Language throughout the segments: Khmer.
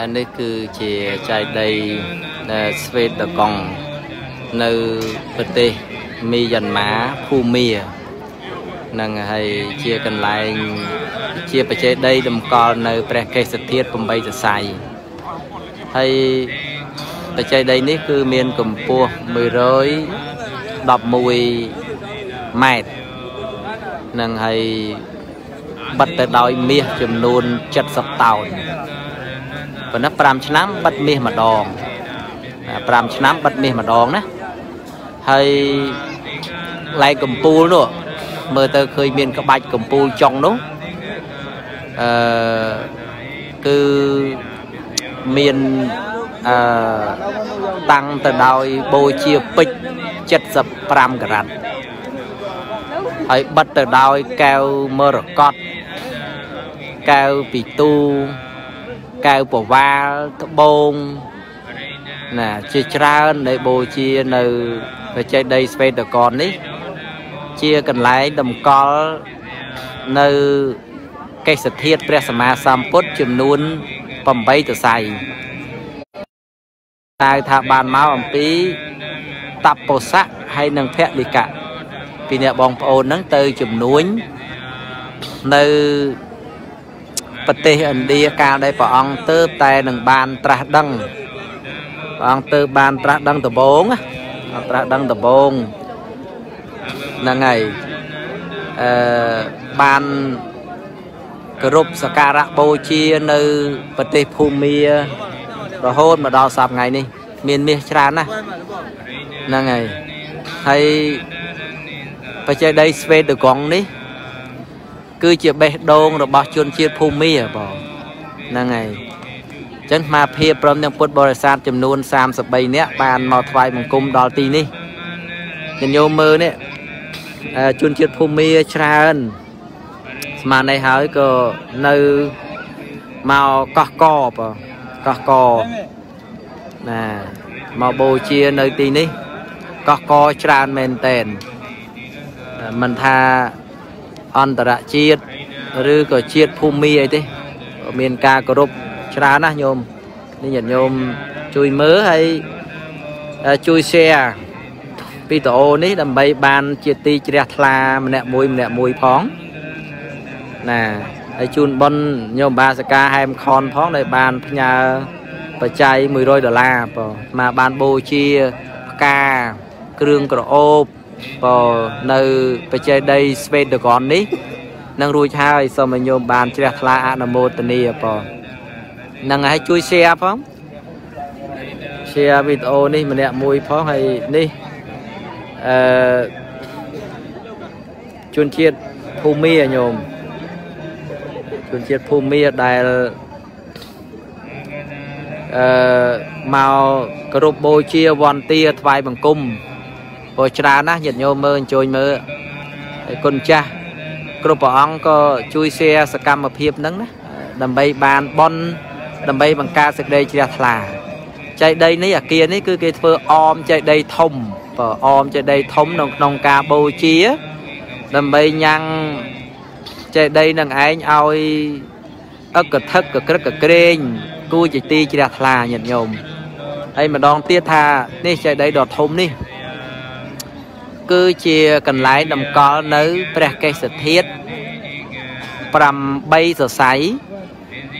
ហើយនេះគឺជាចែកដីស្វេតកង់នៅប្រទេសមីយ៉ាន់ម៉ាភូមានឹងហើយជាកន្លែង ជាបច្ចេកដីតម្កល់នៅ ព្រះកេសធាតុ8សរសៃហើយបច្ចេកដីនេះគឺមានកម្ពស់111ម៉ែត្រនឹងហើយបិទទៅដោយមាសចំនួន70តោន ប៉ុន្តែ5ឆ្នាំបិទមាសម្ដង5ឆ្នាំបិទមាសម្ដងណាហើយឡែកកំពូលនោះមើលទៅឃើញមានក្បាច់កំពូលចុងនោះអឺគឺមានអឺតាំងទៅដោយបូជាពេជ្រ75ការ៉ាត់ហើយបិទទៅដោយកែវមរកតកែវពីទូ កែវប្រវាលត្បូងណាជាច្រើនដែលបូជានៅបច្ចេកដីស្វេតកននេះ ជាកន្លែងតម្កល់នៅកេសធាតុព្រះសម្មាសម្ពុទ្ធចំនួន8ទសៃតើថាបានមកអំពីតពោសៈហើយនិងភលិកៈពីអ្នកបងប្អូនហ្នឹងទៅជំនួញនៅ ប្រទេសឥណ្ឌាកាលដែលព្រះអង្គទៅតែនឹងបានត្រាស់ដឹងព្រះអង្គទៅបានត្រាស់ដឹងដំបងត្រាស់ដឹងដំបងហ្នឹងហើយអឺបានគោរពសក្ការៈបូជានៅប្រទេសភូមារហូតមកដល់សប្តាហ៍ថ្ងៃនេះ មានមាសច្រើនណាស់ហ្នឹងហើយហើយបច្ចេកដីស្វេតកងនេះ គឺជាបេះដូងរបស់ជនជាតិភូមាបងហ្នឹងហើយអញ្ចឹងស្មាភាពព្រមទាំងពុទ្ធបរិស័ទចំនួន33នាក់បានមកថ្វាយបង្គំដល់ទីនេះញញោមមើលនេះជនជាតិភូមាច្រើនស្មាននេះហើយក៏នៅមកកោះកបងកោះកណាមកបូជានៅទីនេះកោះកច្រើនមែនតែនមិនថា អន្តរជាតិឬក៏ជាតិភូមិអីទេមានការគោរពច្រើនណាស់ញោមនេះញាតិញោមជួយមើលហើយជួយ share វីដេអូនេះដើម្បីបានជាទីជ្រះថ្លាម្នាក់មួយម្នាក់មួយផងណាហើយជូនប៉ុនញោមបាសកាហែមខនផងដែលបានផ្ញើបច្ច័យ100ដុល្លារបងមកបានបូជាផ្កាគ្រឿងក្រអូប បើនៅបច្ចេកដីស្វេតកននេះនឹងរួចហើយសូមឲ្យញោមបានជ្រះថ្លាអនុមោទនាបងនឹងឲ្យជួយ share ផង share វីដេអូនេះម្នាក់មួយផងហើយនេះអឺជនជាតិភូមិញោមជនជាតិភូមិដែលអឺមកគោរពបូជាវន្តាថ្វាយបង្គំ ព្រោះច្រើនណាស់ញាតិញោមមើលអញ្ជើញមើលហើយគុណចាស់គ្រប់ព្រះអង្គក៏ជួយ share សកម្មភាពហ្នឹងណាដើម្បីបានបន់ដើម្បីបង្កើតសេចក្តីជ្រះថ្លាចែកដីនេះអាគារនេះគឺគេធ្វើអមចែកដីធំបើអមចែកដីធំក្នុងក្នុងការបូជា ដើម្បីញ៉ាំងចែកដីនឹងឯងឲ្យអឹកកថឹកកក្រឹកកក្រែងគួរជាទីជ្រះថ្លាញាតិញោមហើយម្ដងទៀតថានេះចែកដីដ៏ធំនេះ គឺជាកន្លែងតម្កល់នៅព្រះកេសធាតុ8សរសៃ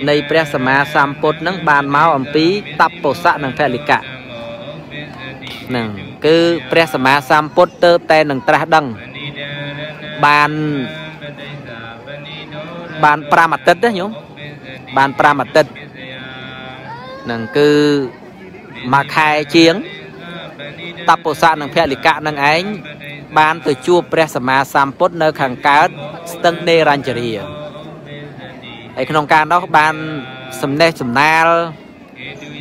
នៃព្រះសម្មាសម្ពុទ្ធនឹងបានមកអំពីតពុសៈនិងភលិកៈហ្នឹងគឺព្រះសម្មាសម្ពុទ្ធទៅតែនឹងត្រាស់ដឹងបានបាន5អាទិត្យណាញោមបាន5អាទិត្យហ្នឹងគឺមួយខែជាងតពុសៈនិងភលិកៈនឹងឯង បានទៅជួបព្រះសម្មាសម្ពុទ្ធនៅខាងកើតស្ទឹងនេរញ្ជរាហើយក្នុងការនោះបានសំណេះសំណាល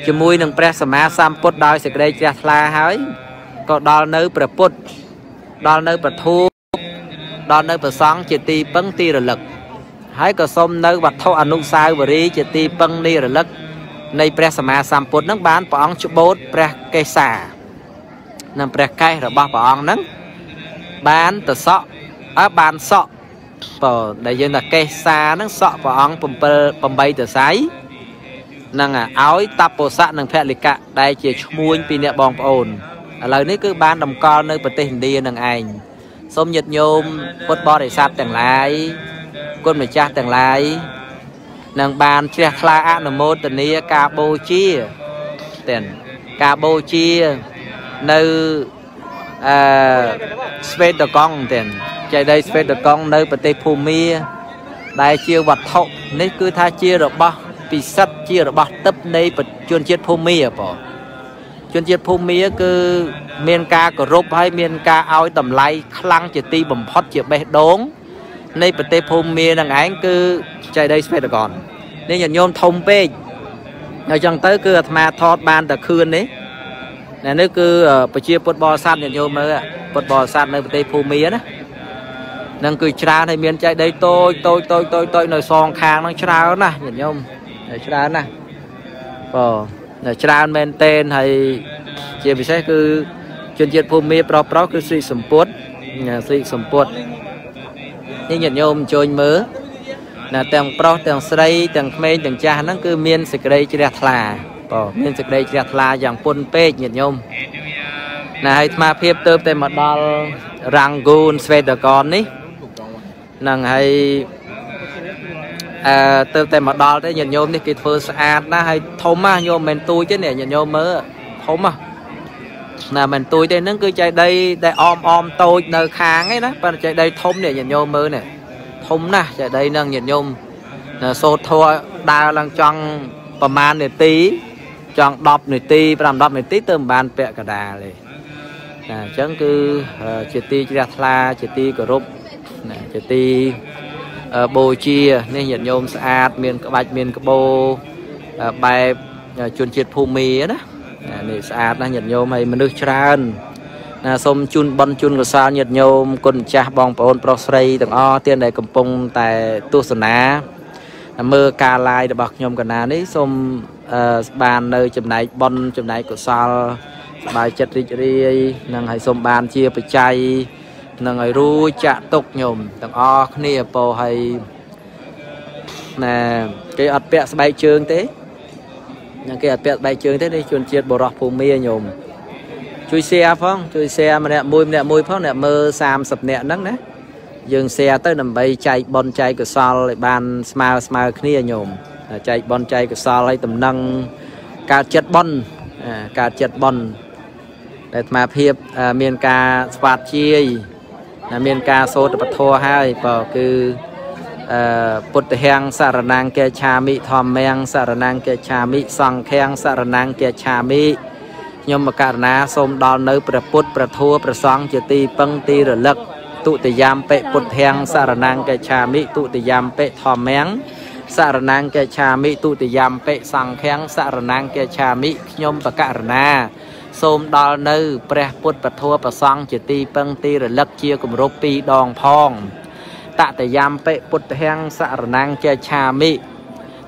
ជាមួយនឹងព្រះសម្មាសម្ពុទ្ធដោយសេចក្តីជ្រះថ្លាហើយក៏ដល់នៅព្រះពុទ្ធដល់នៅប្រធូដល់នៅប្រសង់ជាទីពឹងទីរលឹកហើយក៏សូមនៅវត្ថុអនុស្សាវរីយ៍ជាទីពឹងនៃរលឹកនៃព្រះសម្មាសម្ពុទ្ធនឹងបានព្រះអង្គច្បូតព្រះកេសានិងព្រះកេសរបស់ព្រះអង្គនឹង បានទៅសក់អើបានសក់បើដែលយើងថាកេសាហ្នឹងសក់ព្រះអង្គ7 8ទសៃហ្នឹងឲ្យតពោសៈនិងពលិកៈដែលជាឈ្មួញពីអ្នកបងប្អូនឥឡូវនេះគឺបានតម្កល់នៅប្រទេសឥណ្ឌានឹងឯងសូមញាតិញោមពុទ្ធបរិស័ទទាំងឡាយគុណម្ចាស់ទាំងឡាយនឹងបានជ្រះថ្លាអនុមោទនាការបូជាទាំងការបូជានៅ អឺស្វេតកង់ទាំងចេតិយស្វេតកង់នៅប្រទេសភូមាដែលជាវត្ថុនេះគឺថាជារបស់ពិសិដ្ឋជារបស់ទឹកនៃជនជាតិភូមាបងជនជាតិភូមាគឺមានការគោរពហើយមានការឲ្យតម្លៃខ្លាំងជាទីបំផុតជាបេះដូងនៃប្រទេសភូមានឹងឯងគឺចេតិយស្វេតកននេះញាតិញោមធំពេកហើយចឹងទៅគឺអាត្មាថតបានតែខឿននេះ នេះនេះគឺប្រជាពុទ្ធបរិស័ទញាតិញោមមើលពុទ្ធបរិស័ទនៅប្រទេសភូមាណានឹងគឺច្រើនហើយមានចែកដីតូចតូចតូចតូចតូចនៅសងខាងហ្នឹងច្រើនណាស់ញាតិញោមច្រើនណាស់បងច្រើនមែនតែនហើយជាពិសេសគឺជនជាតិភូមិប្រុសប្រុសគឺស្រីសម្ពុតស្រីសម្ពុតនេះញាតិញោមអញ្ជើញមើលណាទាំងប្រុសទាំងស្រីទាំងក្មេងទាំងចាស់ហ្នឹងគឺមានសេចក្តីជ្រះថ្លា បងមានសេចក្តីជ្រះថ្លាយ៉ាងពុនពេកញាតិញោមណាហើយអាភិបទៅតែមកដល់រ៉ាំងហ្គូនស្វេតកននេះហ្នឹងហើយអឺទៅតែមកដល់ទេញាតិញោមនេះគេធ្វើស្អាតណាស់ហើយធំណាស់ញោមមិនទូចទេញាតិញោមមើលធំណាស់ណាមិនទូចទេហ្នឹងគឺចៃដីដែលអមអមតូចនៅខាងឯណាប៉ុន្តែចៃដីធំនេះញាតិញោមមើលនេះធំណាស់ចៃដីហ្នឹងញាតិញោមសូត្រធัวដើរឡើងចង់ប្រហែលនាទី ចង់10នាទី5 10នាទីទៅមិនបានពាក់កដាលទេណាអញ្ចឹងគឺជាទីជ្រះថ្លាជាទីគោរពណាជាទីបូជានេះញាតិញោមស្អាត មានក្បាច់មានក្បូរបែបជនជាតិភូមិណានេះស្អាតណាស់ញាតិញោមហើយមនុស្សច្រើនណាសូមជូនបន់ជូនកសាលញាតិញោមគុណម្ចាស់បងប្អូនប្រុសស្រីទាំងអស់ទាំងដែលកំពុងតែទស្សនាមើលការ live របស់ខ្ញុំកណានេះសូម បាននៅចំណែកបន់ចំណែកកុសលសบายចិត្តរីករាយនិងឲ្យសូមបានជាបច្ច័យនឹងឲ្យរួចចាក់ទុកញោមទាំងអស់គ្នាពោឲ្យណាគេអត់ពាក់ស្បែកជើងទេណាគេអត់ពាក់ស្បែកជើងទេនេះជនជាតិបរោះភូមិញោមជួយ share ផងជួយ share ម្នាក់មួយម្នាក់មួយផងអ្នកមើល30នាក់ហ្នឹងណាយើង share ទៅដើម្បីចែកបនចែកកុសលឲ្យបានស្មើស្មើគ្នាញោម ចែកបនចែកកុសលឲ្យតំណឹងកើតចិត្តបនកើតចិត្តបនដែលអាត្មាភាពមានការស្វាតជាយមានការសូត្រពធហើយបើគឺអឺពុទ្ធហេងសរណង្កេឆាមិធម្មងសរណង្កេឆាមិសង្ឃាំងសរណង្កេឆាមិខ្ញុំមកករណាសូមដល់នៅព្រះពុទ្ធព្រះធម៌ព្រះសង្ឃជាទីពឹងទីរលឹកទុតិយំពេពុទ្ធហេងសរណង្កេឆាមិទុតិយំពេធម្មង សរណង្កេឆាមិទុតិយំពេសង្ឃាំងសរណង្កេឆាមិខ្ញុំបកករណាសូមដល់នៅព្រះពុទ្ធពធប្រសង់ជាទីពឹងទីរលឹកជាគម្រប់2ដងផងតតយំបិពុទ្ធហំសរណង្កេឆាមិ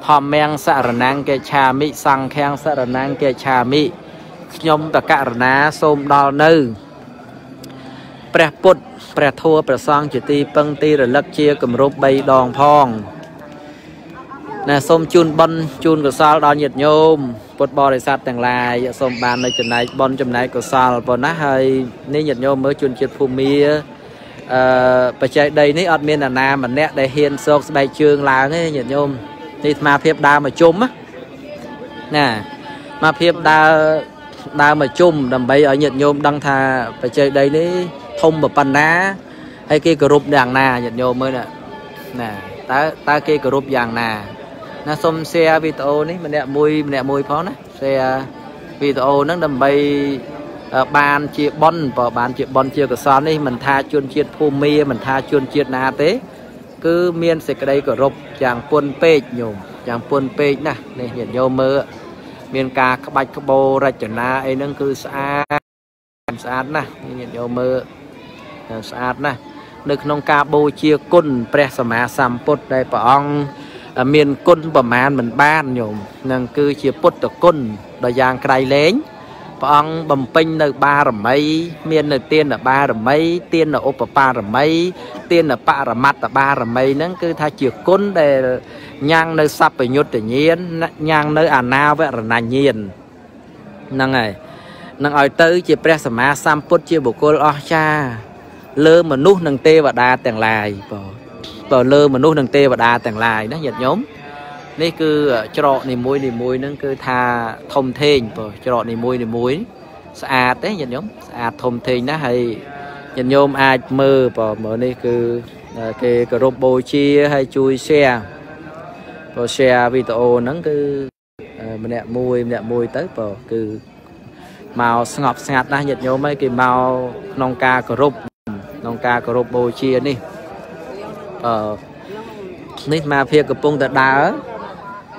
ធម្មំសរណង្កេឆាមិសង្ឃំសរណង្កេឆាមិខ្ញុំបករណាសូមដល់នៅព្រះពុទ្ធព្រះធัวព្រះសង្ឃជាទីពឹងទីរលឹកជាគម្រប់3ដងផង ណាសូមជូនបន់ជូនកុសលដល់ញាតិញោមពុទ្ធបរិស័ទទាំងឡាយសូមបាននៅចំណែកបន់ចំណែកកុសលប៉ុណ្ណាហើយនេះញាតិញោមមើលជនជាតិភូមិអឺបច្ច័យដីនេះអត់មានអាណាម្នាក់ដែលហ៊ានសោកស្បែកជើងឡើងទេញាតិញោមនេះអាភិបដើរមកជុំណាមកភាពដើរដើរមកជុំដើម្បីឲ្យញាតិញោមដឹងថាបច្ច័យដីនេះធំប៉ុណ្ណាហើយគេគោរពយ៉ាងណាញាតិញោមមើលណាតើតើគេគោរពយ៉ាងណា ណាសូម share វីដេអូនេះម្នាក់មួយម្នាក់មួយផងណា share វីដេអូហ្នឹងដើម្បីបានជាប៉ុនបើបានជាប៉ុនជាកសលនេះមិនថាជនជាតិភូមិមិនថាជនជាតិណាទេ គឺមានសេចក្តីគោរពយ៉ាងពុនពេកញោមយ៉ាងពុនពេកណាស់នេះញាតិញោមមើលមានការក្បាច់ក្បូររចនាអីហ្នឹងគឺស្អាតស្អាតណាស់ញាតិញោមមើលស្អាតណាស់នៅក្នុងការបូជាគុណព្រះសម្មាសម្ពុទ្ធដែលព្រះអង្គ មានគុណប្រមាណមិនបានញោមនឹងគឺជាពុទ្ធគុណដ៏យ៉ាងក្រៃលែងព្រះអង្គបំពេញនៅបារមី មាននៅទានបារមី ទាននៅឧបបារមី ទាននៅបរមត្តបារមីហ្នឹងគឺថាជាគុណដែលញ៉ាំងនៅសัพពញុត្តញាណញ៉ាំងនៅអនាវរណញាណហ្នឹងហើយនឹងឲ្យទៅ ជាព្រះសម្មាសម្ពុទ្ធជាបុគ្គលអស្ចារ្យលើមនុស្សនិងទេវតាទាំងឡាយបង បើលើមនុស្សនិងទេវតាទាំងឡាយណាញាតិញោមនេះគឺច្រកនីមួយនីមួយហ្នឹងគឺថាធំធេងបើច្រកនីមួយនីមួយស្អាតទេញាតិញោមស្អាតធំធេងណាស់ហើយញាតិញោមអាចមើលបើមើលនេះគឺគេគោរពបូជាហើយជួយ share បើ share វីដេអូហ្នឹងគឺម្នាក់មួយម្នាក់មួយទៅបើគឺមកស្ងប់ស្ងាត់ណាស់ញាតិញោមហើយគេមកក្នុងការគោរពក្នុងការគោរពបូជានេះ អឺនេះមកភាពកំពុងតែដើរ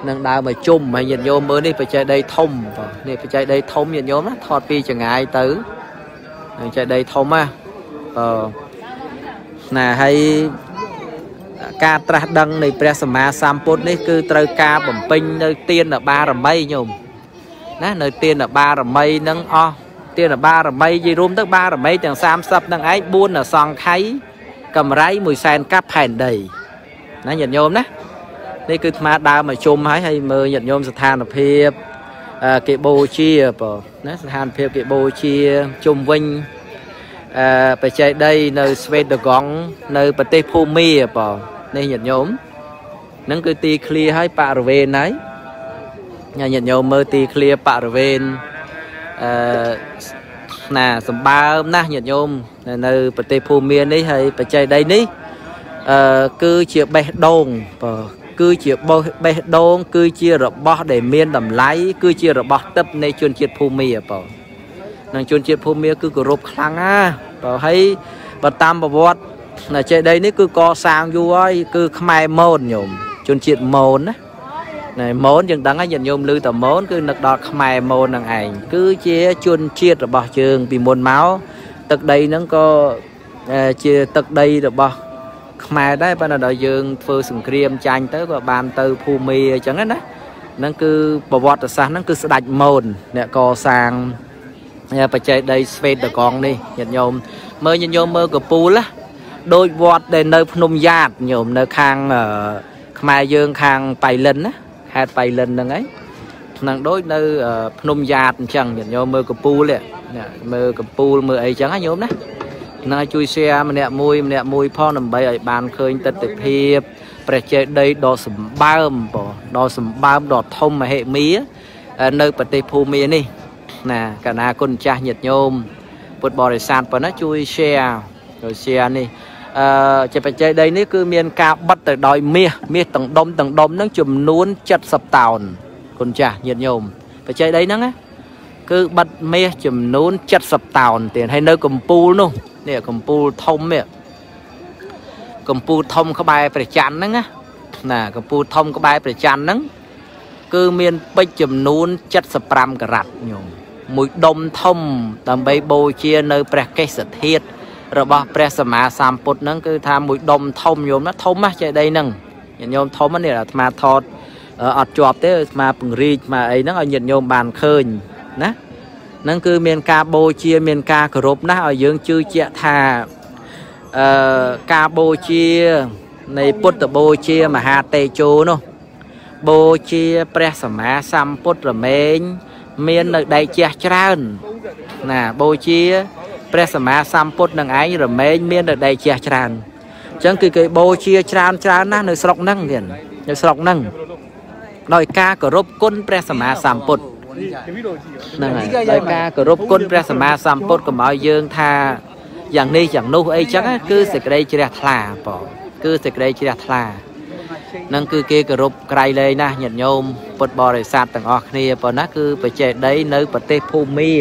នឹងដើរមកជុំហើយញាតិញោមមើលនេះបច្ចេកដីធំបាទនេះបច្ចេកដីធំញាតិញោមណាថតពីចងាយទៅនឹងបច្ចេកដីធំណាអឺណាហើយការត្រាស់ដឹងនៃព្រះសម្មាសម្ពុទ្ធនេះគឺត្រូវការបំពេញនៅទានបារមីញោមណានៅទានបារមីនឹងអស់ទានបារមីនិយាយរួមទៅបារមីទាំង30នឹងឯង4អសង្ខ័យ កម្រៃ1សែនកាប់ផែនដីណាញាតិញោមណានេះគឺអាដើមមកជុំហើយហើយមើលញាតិញោមស្ថានភាពគេបូជាបងណាស្ថានភាពគេបូជាជុំវិញអឺបច្ច័យដីនៅស្វេតកង់នៅប្រទេសភូមាបងនេះញាតិញោមនឹងគឺទីឃ្លាហើយបរិវេណហើយញាតិញោមមើលទីឃ្លាបរិវេណអឺណាសម្បើមណាស់ញាតិញោម នៅប្រទេសភូមានេះហើយបច្ច័យដីនេះអឺគឺជាបេះដូងបើគឺជាបោះបេះដូង គឺជារបស់ដែលមានតម្លៃគឺជារបស់ទឹកនៃជនជាតិភូមាបើនឹងជនជាតិភូមាគឺគោរពខ្លាំងណាបើហើយបើតាមប្រវត្តិនៅចេតិយនេះគឺកសាងយូរហើយគឺខ្មែរម៉ូនញោមជនជាតិម៉ូនណាណែម៉ូនយើងដឹងហើយញាតិញោមឮតែម៉ូនគឺនឹកដល់ខ្មែរម៉ូននឹងឯងគឺជាជនជាតិរបស់យើងពីមុនមក ទឹកដីហ្នឹងក៏ជាទឹកដីរបស់ខ្មែរដែរប៉ុន្តែដល់យើងធ្វើសង្គ្រាមចាញ់ទៅក៏បានទៅភូមិអញ្ចឹងណាហ្នឹងគឺប្រវត្តិសាស្ត្រហ្នឹងគឺស្ដេចម៉ូនអ្នកកសាងបច្ចេកដីស្វេតកងនេះញាតិញោមមើលញាតិញោមមើលកពូលណាដូចវត្តដែលនៅភ្នំយ៉ាតញោមនៅខាងខ្មែរយើងខាងបៃលិនណាខេត្តបៃលិនហ្នឹងឯងហ្នឹងដូចនៅភ្នំយ៉ាតអញ្ចឹងញាតិញោមមើលកពូលនេះ មើលកពូលមើលអីចឹងណាញោមណាណាជួយ share ម្នាក់មួយម្នាក់មួយផងដើម្បីឲ្យបានឃើញទស្សនវិជ្ជាព្រះចេតិយដ៏សម្បើមបងដ៏សម្បើមដ៏ធំមហិមា នៅប្រទេសភូមានេះ ណាកណាគុណចាស់ញាតិញោមពុទ្ធបរិស័ទប៉ុណ្ណាជួយ share ជួយ share នេះអឺជាបច្ច័យដីនេះគឺមានការបិទទៅដោយមាសមាសទាំងដុំទាំងដុំហ្នឹងចំនួន70តោនគុណចាស់ញាតិញោមបច្ច័យដីហ្នឹងណា គឺបិទមាសចំនួន70តោនទៀតហើយនៅកំពូលនោះនេះកំពូលធំនេះកំពូលធំក្បែរព្រះច័ន្ទហ្នឹងណាណាកំពូលធំក្បែរព្រះច័ន្ទហ្នឹងគឺមានពេជ្រចំនួន75ការ៉ាត់ញោមមួយដុំធំដើម្បីបូជានៅព្រះកេសធាតុរបស់ព្រះសម្មាសម្ពុទ្ធហ្នឹងគឺថាមួយដុំធំញោមណាធំណាស់ចេះដីហ្នឹងញាតិញោមធំនេះអាត្មាថតអត់ជាប់ទេអាត្មាពង្រីកមកអីហ្នឹងឲ្យញាតិញោមបានឃើញ ណាហ្នឹងគឺមានការបូជាមានការគោរពណាស់ឲ្យយើងជឿជាក់ថាអឺការបូជានៃពុទ្ធបូជាមហាតេជោនោះបូជាព្រះសម្មាសម្ពុទ្ធរមែងមាននៅដែកជះច្រើនណាបូជាព្រះសម្មាសម្ពុទ្ធនឹងឯងរមែងមាននៅដែកជះច្រើនអញ្ចឹងគឺគេបូជាច្រើនច្រើនណាស់នៅស្រុកហ្នឹងទៀតនៅស្រុកហ្នឹងដោយការគោរពគុណព្រះសម្មាសម្ពុទ្ធ ហ្នឹងហើយដោយការគោរពគុណព្រះសម្មាសម្ពុទ្ធកុំឲ្យយើងថាយ៉ាងនេះយ៉ាងនោះអីចឹងគឺសេចក្តីជ្រះថ្លាបងគឺសេចក្តីជ្រះថ្លានឹងគឺគេគោរពក្រៃលែងណាស់ញាតិញោមពុទ្ធបរិស័ទទាំងអស់គ្នាប៉ុណ្ណាគឺបច្ចេកដីនៅប្រទេសភូមា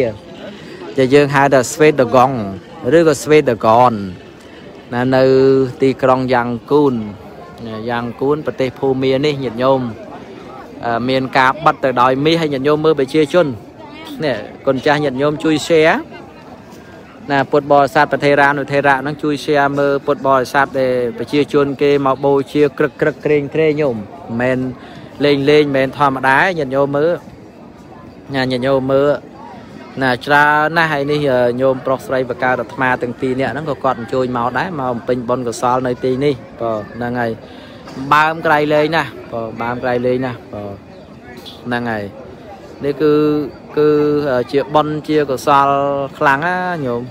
ដែលយើងហៅថាស្វេតកងឬក៏ស្វេតកនណានៅទីក្រុងយ៉ាងគូនយ៉ាងគូនប្រទេសភូមានេះញាតិញោម មានការបិទទៅដោយមាសឲ្យញាតិញោមមើលប្រជាជននេះគុណចាស់ញាតិញោមជួយ share ណាពុទ្ធបរិស័ទប្រធេរានុធេរៈហ្នឹងជួយ share មើលពុទ្ធបរិស័ទដែលប្រជាជន គេមកបូជាក្រឹកក្រឹកក្រែងក្រែងញោមមិនមែនលេងលេងមិនមែនធម្មតាញាតិញោមមើលញាតិញោមមើលណាច្រើនណាស់ហើយនេះញោមប្រុសស្រីបកើតអាត្មាទាំងពីរនាក់ហ្នឹងក៏គាត់អញ្ជើញមកដែរមកបំពេញបុណ្យកុសលនៅទីនេះបាទហ្នឹងហើយ បើមក្រៃលែងណាបាទបើមក្រៃលែងណាបាទហ្នឹងហើយនេះគឺគឺជាបុណ្យជាកុសលខ្លាំងណាញោម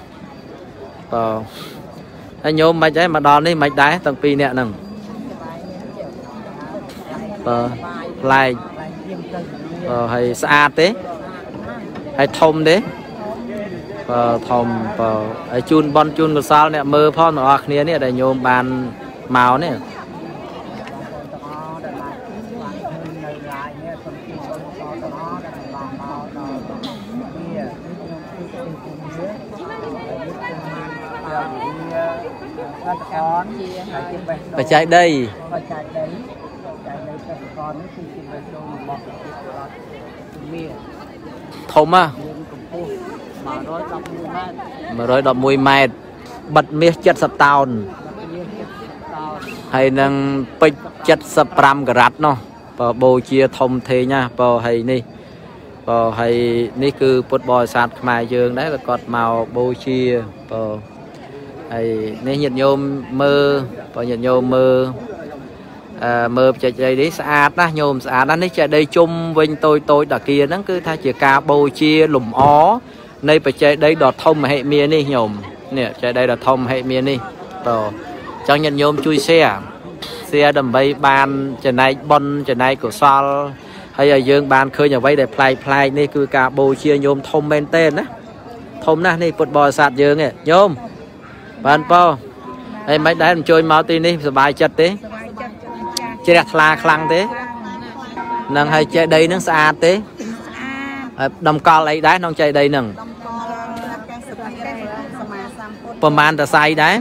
បាទហើយញោមមិនដែរមកដល់នេះមិនដែរទាំងពីរនាក់ហ្នឹងបាទប្លែកបាទហើយស្អាតទេហើយធំទេបាទធំបាទហើយជូនបនជូនកសលអ្នកមើលផងទាំងអស់គ្នានេះដែលញោមបានមកនេះ បច្ច័យដីបច្ច័យដីបច្ច័យដីកសិករនេះគឺជាបេះដូងរបស់ប្រទេសរដ្ឋមានធំហ៎111ម៉ែត្របិទមាស70តោនហើយនឹងពេជ្រ75ការ៉ាត់នោះបើបូជាធំធេងណាបើហើយនេះបើហើយនេះគឺពុទ្ធបរិស័ទខ្មែរយើងដែរក៏គាត់មកបូជាបើ ហើយនេះញាតិញោមមើលបើញាតិញោមមើលអឺមើលបច្ចេកទេសនេះស្អាតណាស់ញោមស្អាតណាស់នេះចេះដីជុំវិញតូចតូចតាគាហ្នឹងគឺថាជាការបូជាលំអនៃបច្ចេកដីដ៏ធំមហិមានេះញោមនេះបច្ចេកដីដ៏ធំមហិមានេះតចង់ញាតិញោមជួយ share share ដើម្បីបានចំណែកបុណ្យចំណែកកុសលហើយឲ្យយើងបានឃើញអ្វីដែលប្លែកប្លែកនេះគឺការបូជាញោមធំមែនទែនណាធំណាស់នេះពុទ្ធបរិស័ទយើងញោម បានប៉ោហើយមិនដែរអញ្ជើញមកទីនេះសុបាយចិត្តទេជ្រះថ្លាខ្លាំងទេនឹងហើយចេះដីនឹងស្អាតទេហើយតម្កល់អីដែរក្នុងចេះដីនឹងប្រមាណតសៃដែរ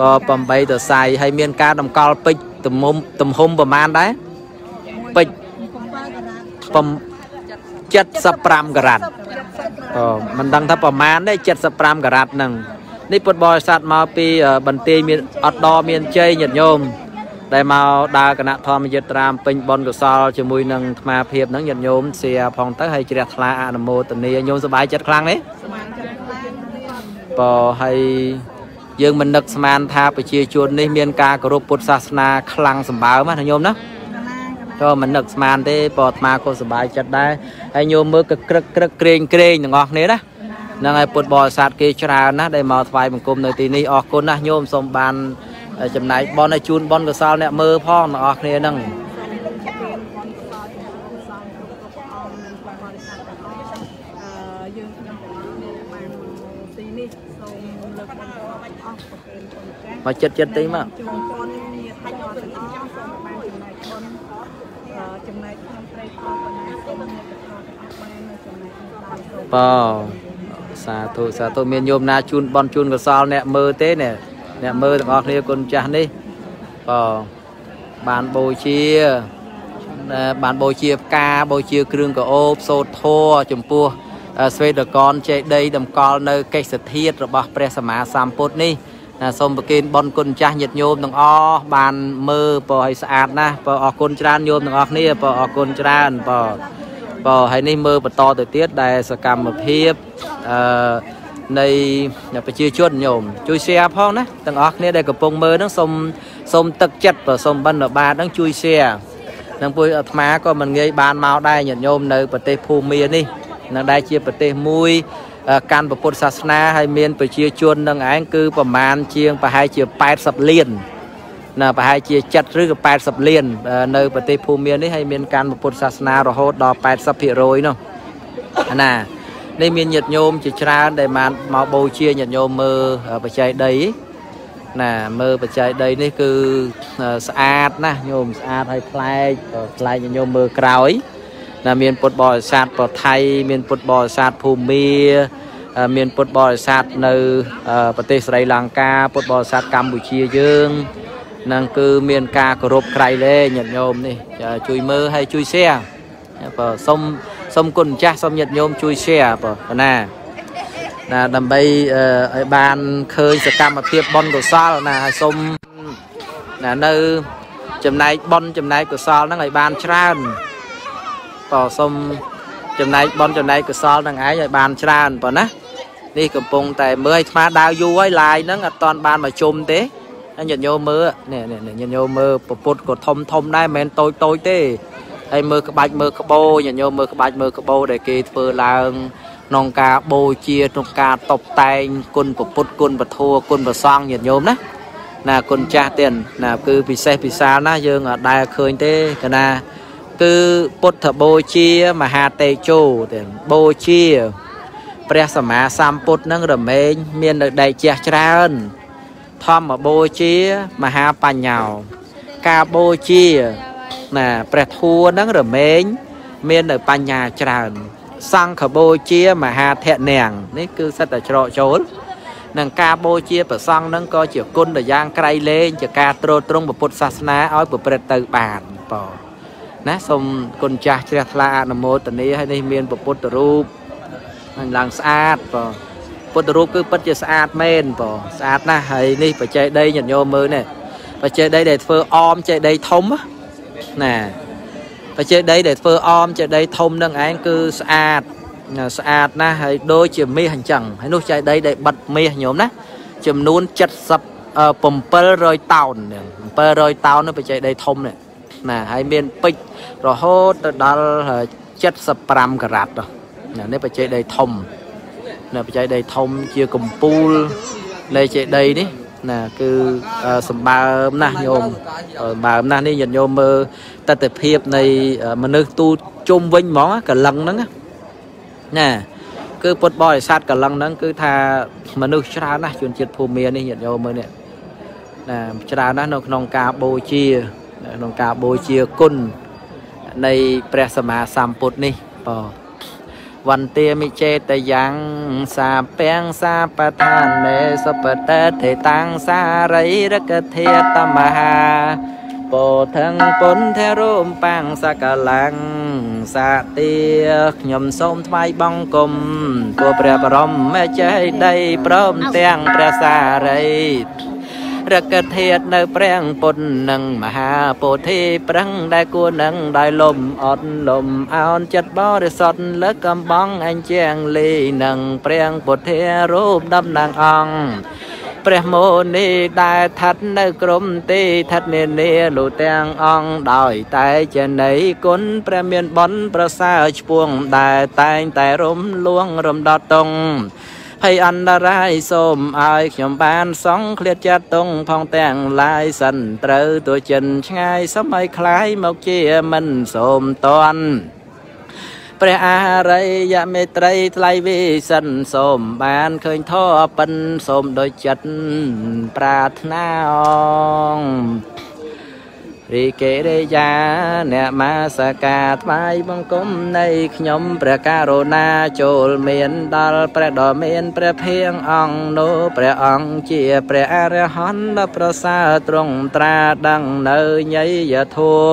ក៏8តសៃហើយមានការតម្កល់ពេជ្រទំហំទំហំប្រមាណដែរពេជ្រ75ការ៉ាត់អូមិនដឹងថាប្រមាណទេ75ការ៉ាត់ហ្នឹង នេះពុទ្ធបរិស័ទមកពីបន្ទាយមានអត់ដមានជ័យញាតិញោមដែលមកដើរគណៈធម្មយត្រាពេញបុណ្យកុសលជាមួយនឹងអាត្មាភាពហ្នឹងញាតិញោមសៀផងទៅហើយជ្រះថ្លាអនុមោទនាញោមសប្បាយចិត្តខ្លាំងទេបើហើយយើងមិននឹកស្មានថាប្រជាជននេះមានការគោរពពុទ្ធសាសនាខ្លាំងសម្បើមណាញោមណាក៏មិននឹកស្មានទេបើអាត្មាក៏សប្បាយចិត្តដែរហើយញោមមើលក៏ក្រឹកក្រឹកក្រែងក្រែងទាំងអស់គ្នាណាហ្នឹងហើយពុទ្ធបរិស័ទគេច្រើនណាស់ដែលមកថ្វាយបង្គំនៅទីនេះអរគុណណាស់ញោមសូមបានចំណែកបនឲ្យជូនបនកសលអ្នកមើលផងទាំងអស់គ្នាហ្នឹងមកចិត្តចិត្តតិចមកជូនពនញាតិញោមទាំងអស់សូមបានចំណែកបនចំណែកក្នុងព្រៃផលបណ្ណា សូមញាតិទាំងអស់បានចំណែកក្នុងបាទសាធុសាធុមានញោមណាជូនបនជូនកសលអ្នកមើលទេនេះអ្នកមើលទាំងអស់គ្នាគុណចាស់នេះក៏បានបូជាបានបូជាផ្កាបូជាគ្រឿងកោបសូត្រធម៌ចំពោះស្វេតកនចេដីតម្កល់នៅកេសធាតរបស់ព្រះសម្មាសម្ពុទ្ធនេះសូមប្រគេនបនគុណចាស់ញាតិញោមទាំងអស់បានមើលបើឲ្យស្អាតណាស់បើអរគុណច្រើនញោមទាំងអស់គ្នាបើអរគុណច្រើន បើបើហើយនេះមើលបន្តទៅទៀតដែលសកម្មភាពអឺនៃប្រជាជនញោមជួយ share ផងណាទាំងអស់គ្នាដែលកំពុងមើលហ្នឹងសូមសូមទឹកចិត្តបើសូមបិណ្ឌបាតហ្នឹងជួយ share នឹងពួកអាត្មាក៏មិនងាយបានមកដែរញាតិញោមនៅប្រទេសភូមានេះនឹងដែរជាប្រទេសមួយកាន់ពុទ្ធសាសនាហើយមានប្រជាជននឹងឯងគឺប្រមាណជាងប្រហែលជា80លាន ណាប្រហែលជា7ឬក៏80លាន នៅប្រទេសភូមានេះហើយមានការពុទ្ធសាសនារហូតដល់80%នោះណានេះមានញាតិញោមជាច្រើនដែលបានមកបូជាញាតិញោមមើលបច្ច័យដីណាមើលបច្ច័យដីនេះគឺស្អាតណាស់ញោមស្អាតហើយប្លែកប្លែកញោមមើលក្រោយណាមានពុទ្ធបរិស័ទប្រថៃមានពុទ្ធបរិស័ទភូមាមានពុទ្ធបរិស័ទនៅប្រទេសស្រីលង្កាពុទ្ធបរិស័ទកម្ពុជាយើង នឹងគឺមានការគោរពក្រៃលែងញាតិញោមនេះជួយមើលហើយជួយ share បើសុំសុំគុណម្ចាស់សុំញាតិញោមជួយ share បើណាណាដើម្បីឲ្យបានឃើញសកម្មភាពបុណ្យកុសលណាហើយសុំណានៅចំណែកបុណ្យចំណែកកុសលហ្នឹងឲ្យបានច្រើនបើសុំចំណែកបនចំណែកកុសលនឹងឯងឲ្យបានច្រើនប៉ុណ្ណានេះកំពុងតែមើលឲ្យស្មាដើរយូរហើយឡាយហ្នឹងអត់តាន់បានមកជុំទេ ហើយញាតិញោមមើលនេះនេះញាតិញោមមើលពពុតក៏ធំធំដែរមិនមែនតូចតូចទេហើយមើលក្បាច់មើលក្បោញាតិញោមមើលក្បាច់មើលក្បោដែលគេធ្វើឡើងក្នុងការបូជាក្នុងការតបតែងគុណពុទ្ធគុណពធគុណប្រសង់ញាតិញោមណាណាគុណចាស់ទៀតណាគឺពិសេសពិសាលណាយើងអត់ដែលឃើញទេកណាគឺពុទ្ធបូជាមហាតេជោទៀតបូជា ព្រះសម្មាសម្ពុទ្ធនឹងរមែងមាននៅដែកជះច្រើន ធម្មបូជាមហាបញ្ញោ ការបូជាណាព្រះធัวនឹងរមែងមាននៅបញ្ញាច្រើន សង្ឃបូជាមហាធៈនាងនេះគឺសិតតែច្រកចូលនឹងការបូជាប្រសង់នឹងក៏ជាគុណដ៏យ៉ាងក្រៃលែងជាការត្រួតត្រងពុទ្ធសាសនាឲ្យប្រព្រឹត្តទៅបានបងណាសូមគុណចាស់ជ្រះថ្លាអនុមោទនាហើយនេះមានពុទ្ធរូបនឹងឡើងស្អាតបង ពុទ្ធរូបគឺពិតជាស្អាតមែនបងស្អាតណាស់ហើយនេះបច្ចេកដីញាតិញោមមើលនេះបច្ចេកដីដែលធ្វើអមចេកដីធំណាបច្ចេកដីដែលធ្វើអមចេកដីធំនឹងឯងគឺស្អាតស្អាតណាស់ហើយដូចជាមាសអញ្ចឹងហើយនោះចេកដីដែលបិទមាសញោមណាចំនួន7700តោន700តោននោះបច្ចេកដីធំនេះណាហើយមានពេជ្ររហូតទៅដល់75ការ៉ាត់ណានេះបច្ចេកដីធំ ណាបច្ចេកដីធំជាកម្ពូលនៃចេដីនេះណាគឺសម្បើមណាស់ញោមសម្បើមណាស់នេះញាតិញោមមើលតតិភាពនៃមនុស្សទូជុំវិញហ្មងកលឹងហ្នឹងណាគឺពុទ្ធបរិស័ទកលឹងហ្នឹងគឺថាមនុស្សច្រើនណាស់ជនជាតិភូមិនេះញាតិញោមមើលនេះណាច្រើនណាស់នៅក្នុងការបូជាក្នុងការបូជាគុណនៃព្រះសម្មាសម្ពុទ្ធនេះបាទ វន្តាមិចេតយ៉ាងសាពាំងសាបឋានេសុបតេទេតាំងសារីរកធាតមហាពោធិងពុនធរុំបាំងសកលាំងសាទាខ្ញុំសូមថ្វាយបង្គំពួកព្រះបរមមេចេដីព្រមទាំងព្រះសារី រកធាតនៅព្រះពុទ្ធនឹងមហាពោធិប្រឹងដែលគួរនឹងដោយលំអត់លំអោនចិត្តបរិសុទ្ធលើកកំបងអញ្ជាងលីនឹងព្រះពុទ្ធរូបដំណាងអង្គព្រះមោនីដែលឋិតនៅក្រមទីឋិតនានាលូទាំងអង្គដោយតែចេណីគុណព្រះមានបនប្រសើរឈ្ពងដែលតែងតែរំលួងរំដត់តុង ហើយអន្តរាយសូមឲ្យខ្ញុំបានសងឃ្លាតចាត់តុងផងទាំងឡាយសិនត្រូវទួចិនឆ្ងាយសម័យคล้ายមកជាមិនសូមតន់ព្រះអារិយមេត្រីថ្លៃវិសិនសូមបានឃើញធម៌ប៉ិនសូមដូចចិត្តប្រាថ្នាអង រីកេរិយាអ្នកមាសកាថ្វាយបង្គំនៃខ្ញុំព្រះករុណាចូលមានដល់ព្រះដ៏មានព្រះភៀងអង្គនោះព្រះអង្គជាព្រះអរហន្តប្រសើរទ្រង់ត្រាដឹងនៅញយធัว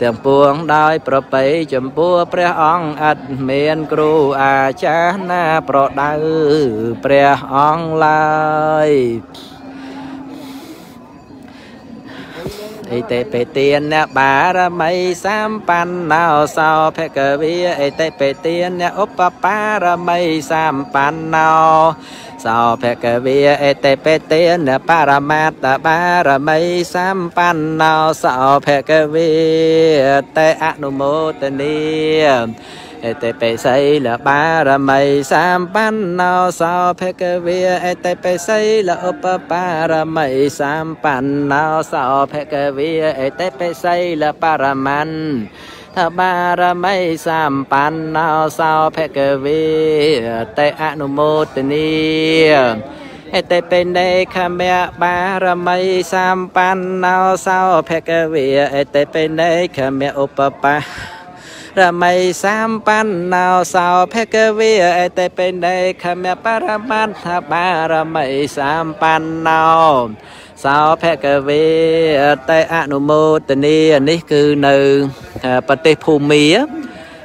ទាំងពួងដោយប្រពៃចំពោះព្រះអង្គអត់មានគ្រូអាចារ្យណាប្រដៅព្រះអង្គឡើយ អិតិបេទានបារមីសម្បណ្ណោសោភគវីអិតិបេទានឧបបារមីសម្បណ្ណោសោភគវីអិតិបេទានបរមត្តបារមីសម្បណ្ណោសោភគវីតេអនុមោទនី អតិបិសីលបារមីសម្បណ្ណោសោភគវាអតិបិសីលឧបបារមីសម្បណ្ណោសោភគវាអតិបិសីលបរមន្ថបារមីសម្បណ្ណោសោភគវាតេអនុមោទនីអតិបិនេខមៈបារមីសម្បណ្ណោសោភគវាអតិបិនេខមៈឧបបា រមីសម្បណ្ណោសោភគវិអតិបិនេខមបរមត្ថបារមីសម្បណ្ណោសោភគវិតេអនុមោទនីនេះគឺនៅប្រទេសភូមា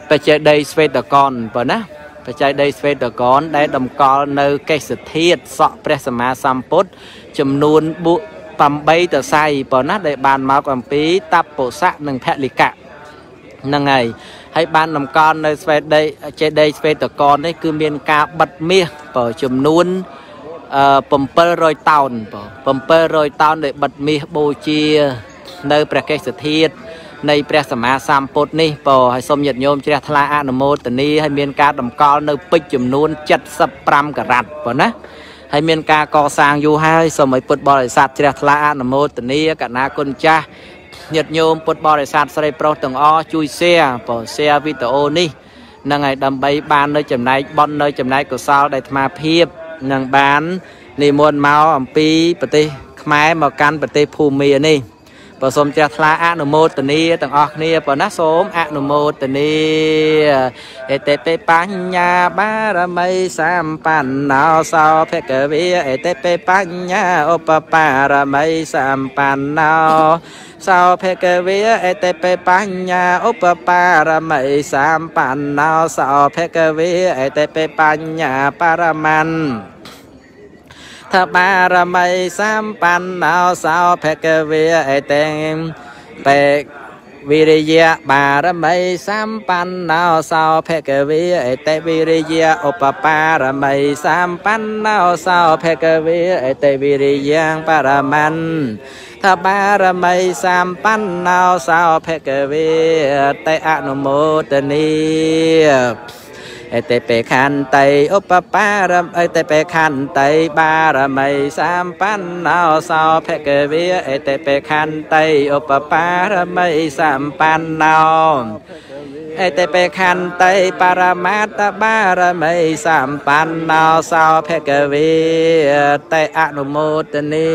បច្ចេកដីស្វេតកនប៉ុណ្ណាបច្ចេកដីស្វេតកនដែលតម្កល់នៅកេសធាតសក់ព្រះសម្មាសម្ពុទ្ធចំនួន8តសៃប៉ុណ្ណាដែលបានមកអំពីតពុសៈនិងភលិកៈ ហ្នឹងហើយហើយបានតម្កល់នៅស្វេដីចេដីស្វេតកននេះគឺមានការបិទមាសបើចំនួនអឺ700តោនបើ700តោនដែលបិទមាសបូជា នៅព្រះកេសធាតុនៃព្រះសម្មាសម្ពុទ្ធនេះបើហើយសូមញាតិញោមជ្រះថ្លាអនុមោទនីហើយមានការតម្កល់នៅពេជ្រចំនួន75ការ៉ាត់បើណាហើយមានការកសាងយូរហើយសូមឲ្យពុទ្ធបរិស័ទជ្រះថ្លាអនុមោទនីកណាគុណចាស់ ញាតិញោមពុទ្ធបរិស័ទស្រីប្រុសទាំងអស់ជួយ share បើ share វីដេអូនេះនឹងឲ្យដើម្បីបាននៅចំណែកបន់នៅចំណែកកុសលដែលអាត្មាភាពនឹងបាននិមន្តមកអំពីប្រទេសខ្មែរមកកាន់ប្រទេសភូមានេះ បើសូមជ្រះថ្លាអនុមោទនីទាំងអស់គ្នាបើណាសូមអនុមោទនីអេតេពេបញ្ញាបារមីសម្បណ្ណោសោភគវិអេតេពេបញ្ញាឧបបារមីសម្បណ្ណោសោភគវិអេតេពេបញ្ញាឧបបារមីសម្បណ្ណោសោភគវិអេតេពេបញ្ញាបរមន្ត ថបារមីសម្បណ្ណោសោភគវិអេតេបេវិរិយៈបារមីសម្បណ្ណោសោភគវិអេតេវិរិយៈឧបបារមីសម្បណ្ណោសោភគវិអេតេវិរិយ៉ាងបរមន្តថាបារមីសម្បណ្ណោសោភគវិតេអនុមោទនី អតិបេខន្តីឧបបារមអតិបេខន្តីបារមីសម្បណ្ណោសោភគវិអតិបេខន្តីឧបបារមីសម្បណ្ណោអតិបេខន្តីបរមត្តបារមីសម្បណ្ណោសោភគវិតេអនុមោទនី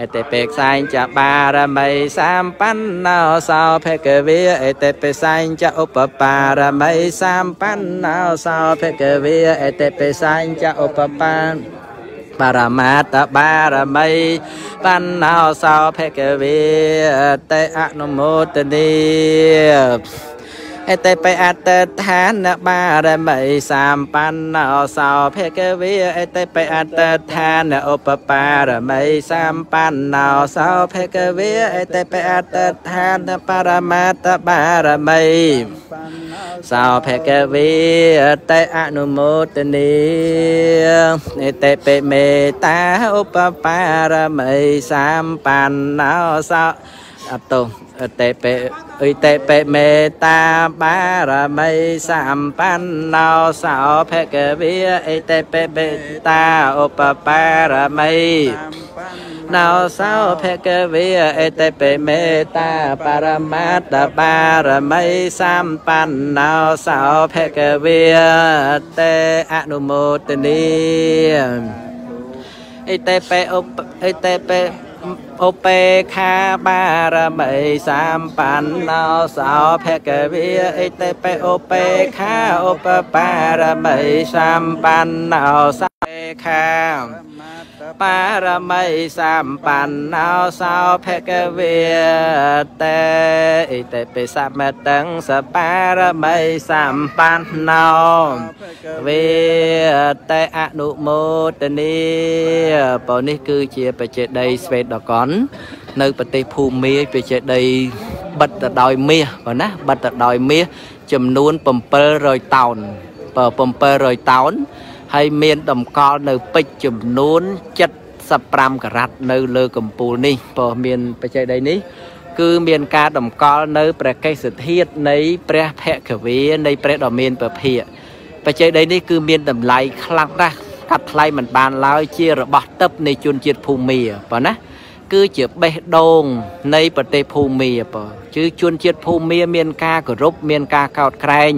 អតិបេខ្សែងចបារមីសម្បណ្ណោសោភគវិអតិបេសែងចឧបបារមីសម្បណ្ណោសោភគវិអតិបេសែងចឧបបានបរមត្តបារមីបណ្ណោសោភគវិតេអនុមោទនី អតិបិអតដ្ឋានបារមីសម្បណ្ណោសោភគវិអតិបិអតដ្ឋានឧបបារមីសម្បណ្ណោសោភគវិអតិបិអតដ្ឋានបរមត្តបារមីសោភគវិអតិអនុមោទនីអតិបិមេតាឧបបារមីសម្បណ្ណោសោ អតោអតិបិអិតិបិមេតាបារមីសម្បណ្ណោសោភគវិអិតិបិមេតាឧបបារមីណោសោភគវិអិតិបិមេតាបរមត្តបារមីសម្បណ្ណោសោភគវិតេអនុមោទនីអិតិបិឧបអិតិបិ ឧបេខាបារមីសម្បណ្ណោសោភគវិអិតិបិឧបេខាឧបបារមីសម្បណ្ណោសោភខា បារមីសម្បណ្ណោសោភគវិតេអិតិពិសមតੰសបារមីសម្បណ្ណោវិតេអនុមោទនីបនេះគឺជាបច្ចេដីស្វេតកននៅប្រទេសភូមាបច្ចេដីបិទទៅដោយមាសបើណាបិទទៅដោយមាសចំនួន700តោនបើ700តោន ហើយមានតម្កល់នៅពេជ្រចំនួន75ការ៉ាត់នៅលើកំពូលនេះព្រោះមានបច្ចេកដីនេះគឺមានការតម្កល់នៅព្រះកេសធាតុនៃព្រះភគវានៃព្រះដ៏មានពភាកបច្ចេកដីនេះគឺមានតម្លៃខ្លាំងណាស់កាត់ថ្លៃមិនបានឡើយជារបស់ទឹកនៃជនជាតិភូមាប៉ុណ្ណាគឺជាបេះដូងនៃប្រទេសភូមាបើ គឺជនជាតិភូមាមានការគោរពមានការកោតក្រែង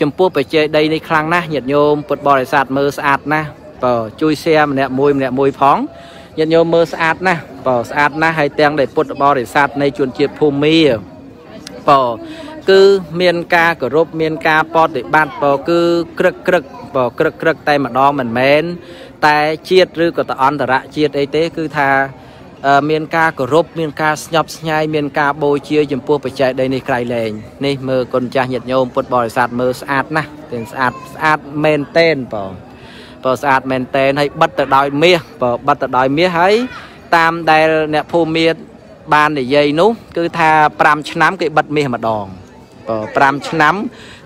ចំពោះបច្ចេកដីនេះខ្លាំងណាស់ញាតិញោមពុទ្ធបរិស័ទមើលស្អាតណាស់បើជួយ share ម្នាក់មួយម្នាក់មួយផងញាតិញោមមើលស្អាតណាស់បើស្អាតណាស់ហើយទាំងដែលពុទ្ធបរិស័ទនៃជនជាតិភូមាបើគឺមានការគោរពមានការបដិបត្តិបើគឺក្រឹកក្រឹកបើក្រឹកក្រឹកតែម្ដងមិនមែនតែជាតិឬក៏តអន្តរជាតិអីទេ គឺថា មានការគោរពមានការស្ញប់ស្ញែងមានការបូជាចំពោះបច្ច័យដីនេះក្រៃលែងនេះមើលគុណចាស់ញាតិញោមពុទ្ធបរិស័ទមើលស្អាតណាស់ទាំងស្អាតស្អាតមែនតែនបងបើស្អាតមែនតែនហើយបិទទៅដោយមាសបើបិទទៅដោយមាសហើយតាមដែលអ្នកភូមិមាបាននិយាយនោះ គឺថា5ឆ្នាំគេបិទមាសម្ដង5ឆ្នាំ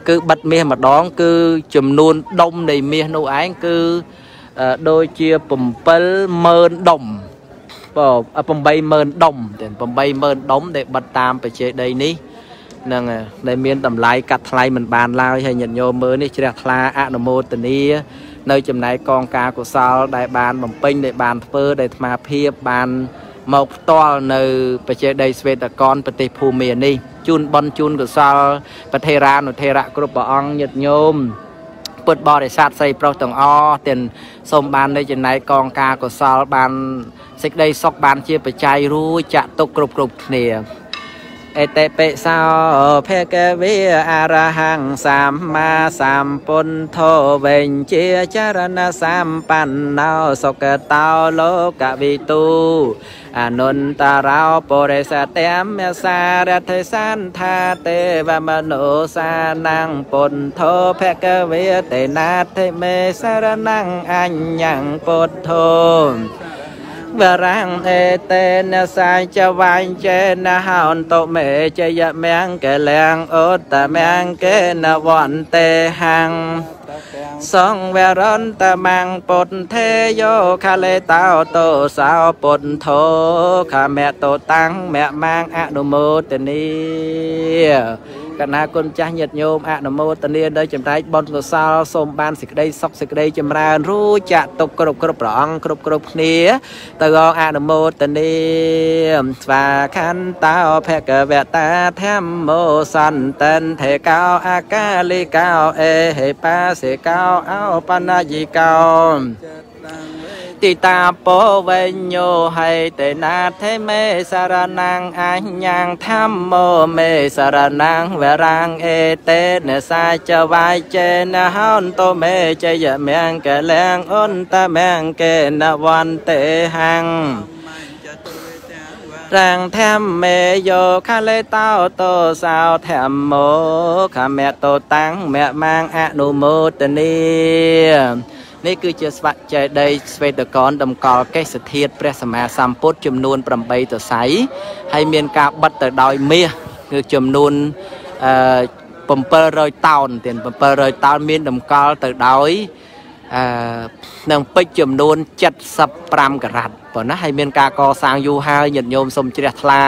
គឺបិទមាសម្ដង គឺចំនួនដុំនៃមាសនោះឯងគឺដូចជា70000ដុំបង 80000ដុំតែ80000ដុំដែលបិទតាមបច្ចេកដីនេះនឹងដែលមានតម្លៃកាត់ថ្លៃមិនបានឡើយហើយញាតិញោមមើលនេះជ្រះថ្លាអនុមោទនានៅចំណែកកងការកុសល ដែលបានបំពេញដែលបានធ្វើដែលអាត្មាភាពបានមកផ្ទាល់នៅបច្ចេកដីស្វេតកនប្រទេសភូមានេះជូនបនជូនកុសលប្រធេរានុធេរៈគ្រប់ព្រះអង្គញាតិញោម ពុទ្ធបរិស័ទស្រីប្រុសទាំងអស់ទាំងសូមបាននៅចំណែកកងការកុសលបានសេចក្តីសុខបានជាបច្ច័យរួចចាក់ទុកគ្រប់គ្រប់គ្នា អេតេបិសោភេកវេអរហង្គសម្មាសម្ពុទ្ធោវេញជាចរណសម្បណ្ណោសុគតោលោកវិទូអនុន្តរោបរិសតេមសារថេសន្ធាទេវមនោសានំពុទ្ធោភគវេតេណាថេមេសារណងអញ្ញំពុទ្ធោ វរាំងអេតេនសាយចវាញ់ចេនហោនតុមេជយមៀងកលៀងអូតមៀងកេនវន្តេហੰសង្វរន្តមង្ពុទ្ធេយោខាលេតោតោសោពុទ្ធោខាមៈតោតាំងមៈមាងអនុមោទនី កណាគុណចាស់ញាតិញោមអនុមោទនាដោយចម្រែកបុណ្យកុសលសូមបានសេចក្តីសុខសេចក្តីចម្រើនរួចចាក់ទុកគ្រប់គ្រប់ព្រះអង្គគ្រប់គ្រប់គ្នាទៅអងអនុមោទនាស្វាខន្តោភគវតាធម្មោសន្តនថេកោអាកាលិកោអេហេបាសេកោអោបណាយិកោ តិតាពោវញ្ញោហេតេណាថេមេសារណាំងអញ្ញំធម្មោមេសារណាំងវរាំងអេតេនសាចវាយចេនហោនតមេចយមៀងកលៀងអនតមៀងកេនវន្ទេហੰរាំងធម្មមេយោខាលេតោតោសោធម្មោខមៈតោតាំងមៈមាងអនុមោទនី នេះគឺជាស្វ័ចេតីស្វេតកនតម្កល់កេសធាតព្រះសម្មាសម្ពុទ្ធចំនួន8ទស័យហើយមានការបិទទៅដោយមាសគឺចំនួនអឺ700តោនទៀត700តោនមានតម្កល់ទៅដោយអឺនឹងពេជ្រចំនួន75ការ៉ាត់ ប៉ុណ្ណាហើយមានការកសាងយូរហើយញាតិញោមសូមជ្រះថ្លា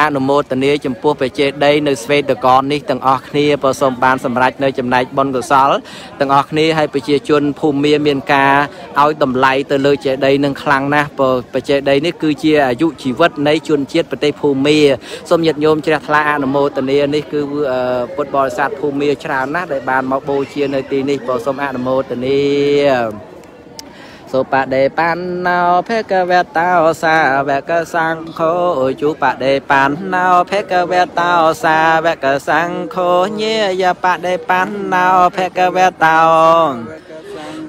អនុមោទនាចំពោះព្រះចេតីនៅស្វេតកននេះទាំងអស់គ្នាក៏សូមបានសម្រេចនៅចំណែកបុណ្យកុសលទាំងអស់គ្នាហើយប្រជាជនភូមិមានការឲ្យតម្លៃទៅលើចេតីនឹងខ្លាំងណាស់ព្រះចេតីនេះគឺជាអាយុជីវិតនៃជនជាតិប្រទេសភូមិសូមញាតិញោមជ្រះថ្លាអនុមោទនានេះគឺពុទ្ធបរិស័ទភូមិច្រើនណាស់ដែលបានមកបូជានៅទីនេះក៏សូមអនុមោទនា សុបដេបណ្ណោភេកវតោសាវកសង្ឃោជុបដេបណ្ណោភេកវតោសាវកសង្ឃោញាយបដេបណ្ណោភេកវតោ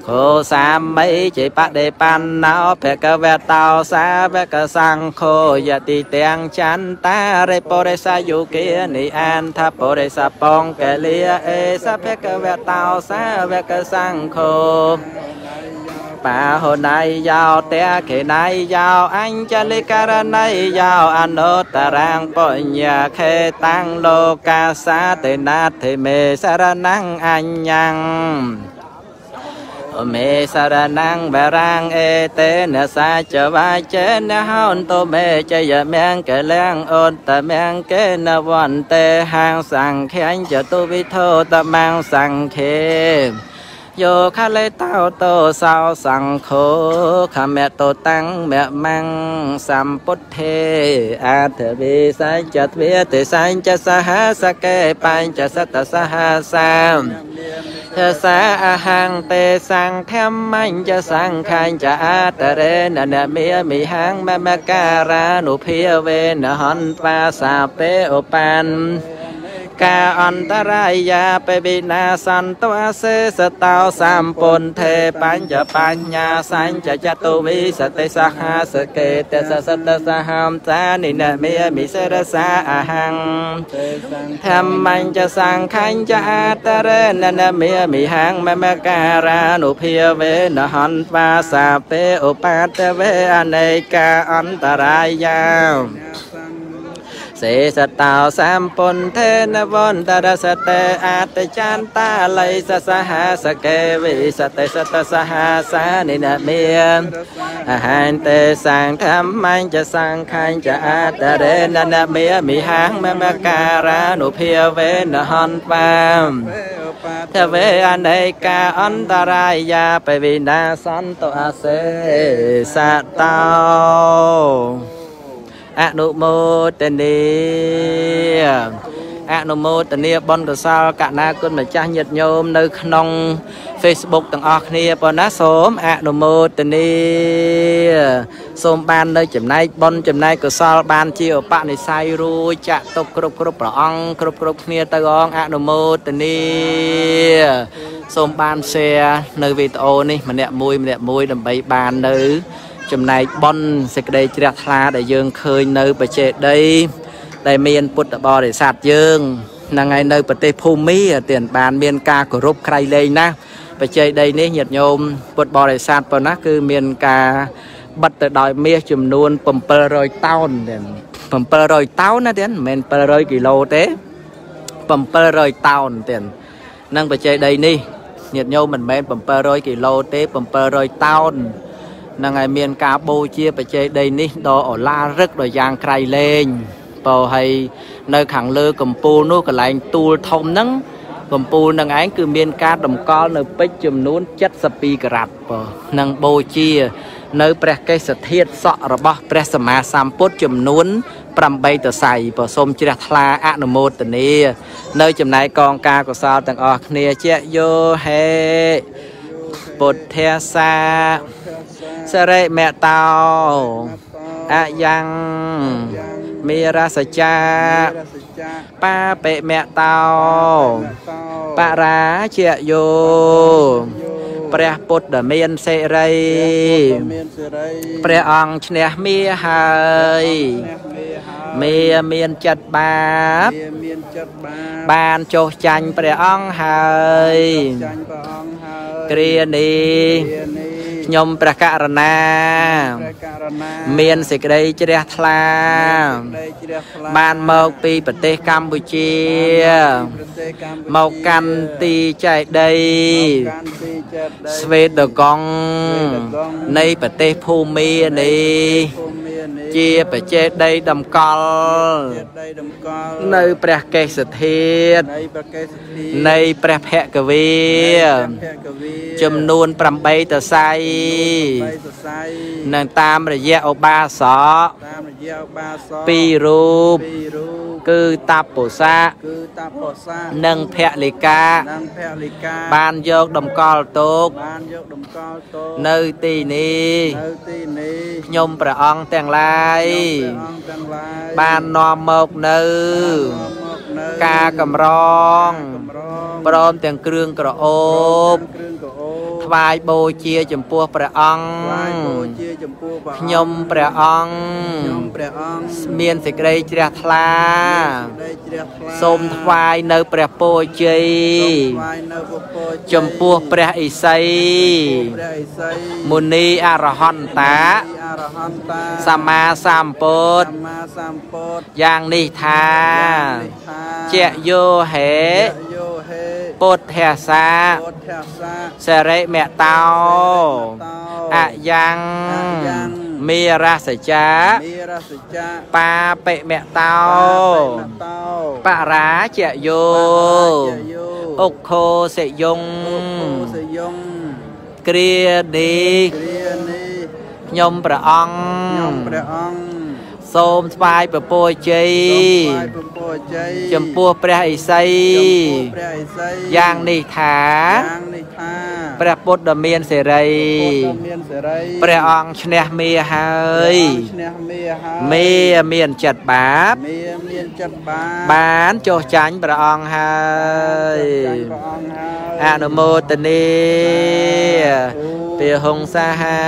គោសាមីជិបដេបណ្ណោភគវតោសាវកសង្ឃោយតិទាំងចន្តារិបរិសាយុគានិអានថាបរិសាបងកលិអេសភគវតោសាវកសង្ឃោ បាហូណៃយោតេខេណៃយោអញ្ចលិករណៃយោអនុតរាងបញ្ញាខេតាំងលោកាសាតេណាធិមេសារណੰអញ្ញੰមេសារណੰបរាងអេតេនសាចវាចេនហោនតមេចយមៀងកលៀងអូនតមៀងកេនវន្តេហាងសង្ឃញ្ចតុវិធោតមាំងសង្ឃេ យោខលេតោតោសោសង្ឃោខមៈតោតាំងមៈមੰសម្ពុទ្ធេអធវិសញ្ចទ្វេទេសញ្ចសហសកេបញ្ចសតសហសាមទសាអហង្ទេសង្ឃមញ្ចសង្ខាញ់ចអតរេននមេមិហង្មមការានុភាវេនហន្តាសាពេឧបាន កាអន្តរាយាបេវិណាសន្តវសេសតោសម្ពុនថេបញ្ចបញ្ញាសញ្ចចតុវិសតិសហសកេតសសតសហំតានិនមេមិសរសាអហੰធម្មញ្ចសង្ខញ្ចអតរេននមេមិហੰមមការានុភាវេនហន្តាសាពេឧបាតវេអនេកាអន្តរាយា សេសតោសំពុនធេនវន្តរសតេអតិចន្តាល័យសសហាសកេវិសតេសតសហាសានិនមេអហានតេសង្ឃមមញ្ញចសង្ខញ្ញចអតរេននមេមិហាងមមការានុភាវេនហន្វាមតវេអនេកាអន្តរាយាបវិណាសន្តោអសេសតោ អនុមោទនីអនុមោទនាបុណ្យកុសលកណាគុណម្ចាស់ញាតិញោមនៅក្នុង Facebook ទាំងអស់គ្នាប៉ុណ្ណាសូមអនុមោទនីសូមបាននៅចំណែកបុណ្យចំណែកកុសលបានជាឧបនិស្ស័យរួចចាក់ទុកគ្រប់គ្រប់ព្រះអង្គគ្រប់គ្រប់គ្នាទៅអងអនុមោទនីសូមបាន share នៅវីដេអូនេះម្នាក់មួយម្នាក់មួយដើម្បីបាននៅ ចំណែកបុណ្យសេចក្តីជ្រះថ្លាដែលយើងឃើញនៅបច្ចេដីដែលមានពុទ្ធបរិស័ទយើងហ្នឹងហើយនៅប្រទេសភូមាទៀតបានមានការគោរពក្រៃលែងណាស់បច្ចេដីនេះញាតិញោមពុទ្ធបរិស័ទប៉ុណ្ណាគឺមានការបិទទៅដោយមាសចំនួន700តោនទៀត700តោនណាទៀតមិនមែន700គីឡូទេ700តោនទៀតនឹងបច្ចេដីនេះញាតិញោមមិនមែន700គីឡូទេ700តោន នឹងឲ្យមានការបូជាបច្ចេកដីនេះដ៏អឡារឹកដ៏យ៉ាងក្រៃលែងបើហើយនៅខាងលើកំពូលនោះកន្លែងទូលធំហ្នឹងកំពូលនឹងឯងគឺមានការតម្កល់នៅពេជ្រចំនួន72ការ៉ាត់បើនឹងបូជានៅព្រះកេសធាតុសក់របស់ព្រះសម្មាសម្ពុទ្ធចំនួន8តស័យបើសូមជ្រះថ្លាអនុមោទនានៅចំណែកកងការកុសលទាំងអស់គ្នាជាយោហេពុទ្ធាសា សរិមេតោអយ៉ាងមេរសច្ចាបាបិមេតោបរាជយោព្រះពុទ្ធមានសេរីព្រះអង្គឈ្នះមាហើយមេមានចិត្តបាបបានចុះចាញ់ព្រះអង្គហើយគ្រានេះ ខ្ញុំព្រះករណាមានសេចក្តីជ្រះថ្លាបានមកពីប្រទេសកម្ពុជា មកកាន់ទីចែកដីស្វេតកង់នៃប្រទេសភូមានេះ ជាបច្ចេដីតម្កល់នៅព្រះកេសធាតនៃព្រះភគវីចំនួន8តស័យនឹងតាមរយៈឧបាសកពីររូបគឺតពុសៈគឺតពុសៈនិងភលិកានិងភលិកាបានយកតម្កល់ទុកបានយកតម្កល់ទុកនៅទីនេះនៅទីនេះខ្ញុំព្រះអង្គទាំងឡាយបាននាំមកនៅការកម្រងព្រមទាំងគ្រឿងក្រអូប ថ្វាយបូជាចំពោះព្រះអង្គថ្វាយបូជាចំពោះព្រះអង្គខ្ញុំព្រះអង្គខ្ញុំព្រះអង្គមានសេចក្តីជ្រះថ្លាសូមថ្វាយនៅព្រះពរជ័យចំពោះព្រះឥសីមុនីអរហន្តាសម្មាសម្ពុទ្ធយ៉ាងនេះថាជាយោហេ ពុទ្ធិសាសរិមេតោអយ៉ាងមេរសចាបាបិមេតោបរាជយោអុខោសិយងគ្រានេះខ្ញុំព្រះអង្គខ្ញុំព្រះអង្គ សូមថ្វាយពពរជ័យចំពោះព្រះឥសីយ៉ាងនេះថា ព្រះពុទ្ធដ៏មានសេរីព្រះអង្គឈ្នះមេហើយមេមានចិត្តបាបបានចុះចាញ់ព្រះអង្គហើយអនុមោទនីពីហុងសាហា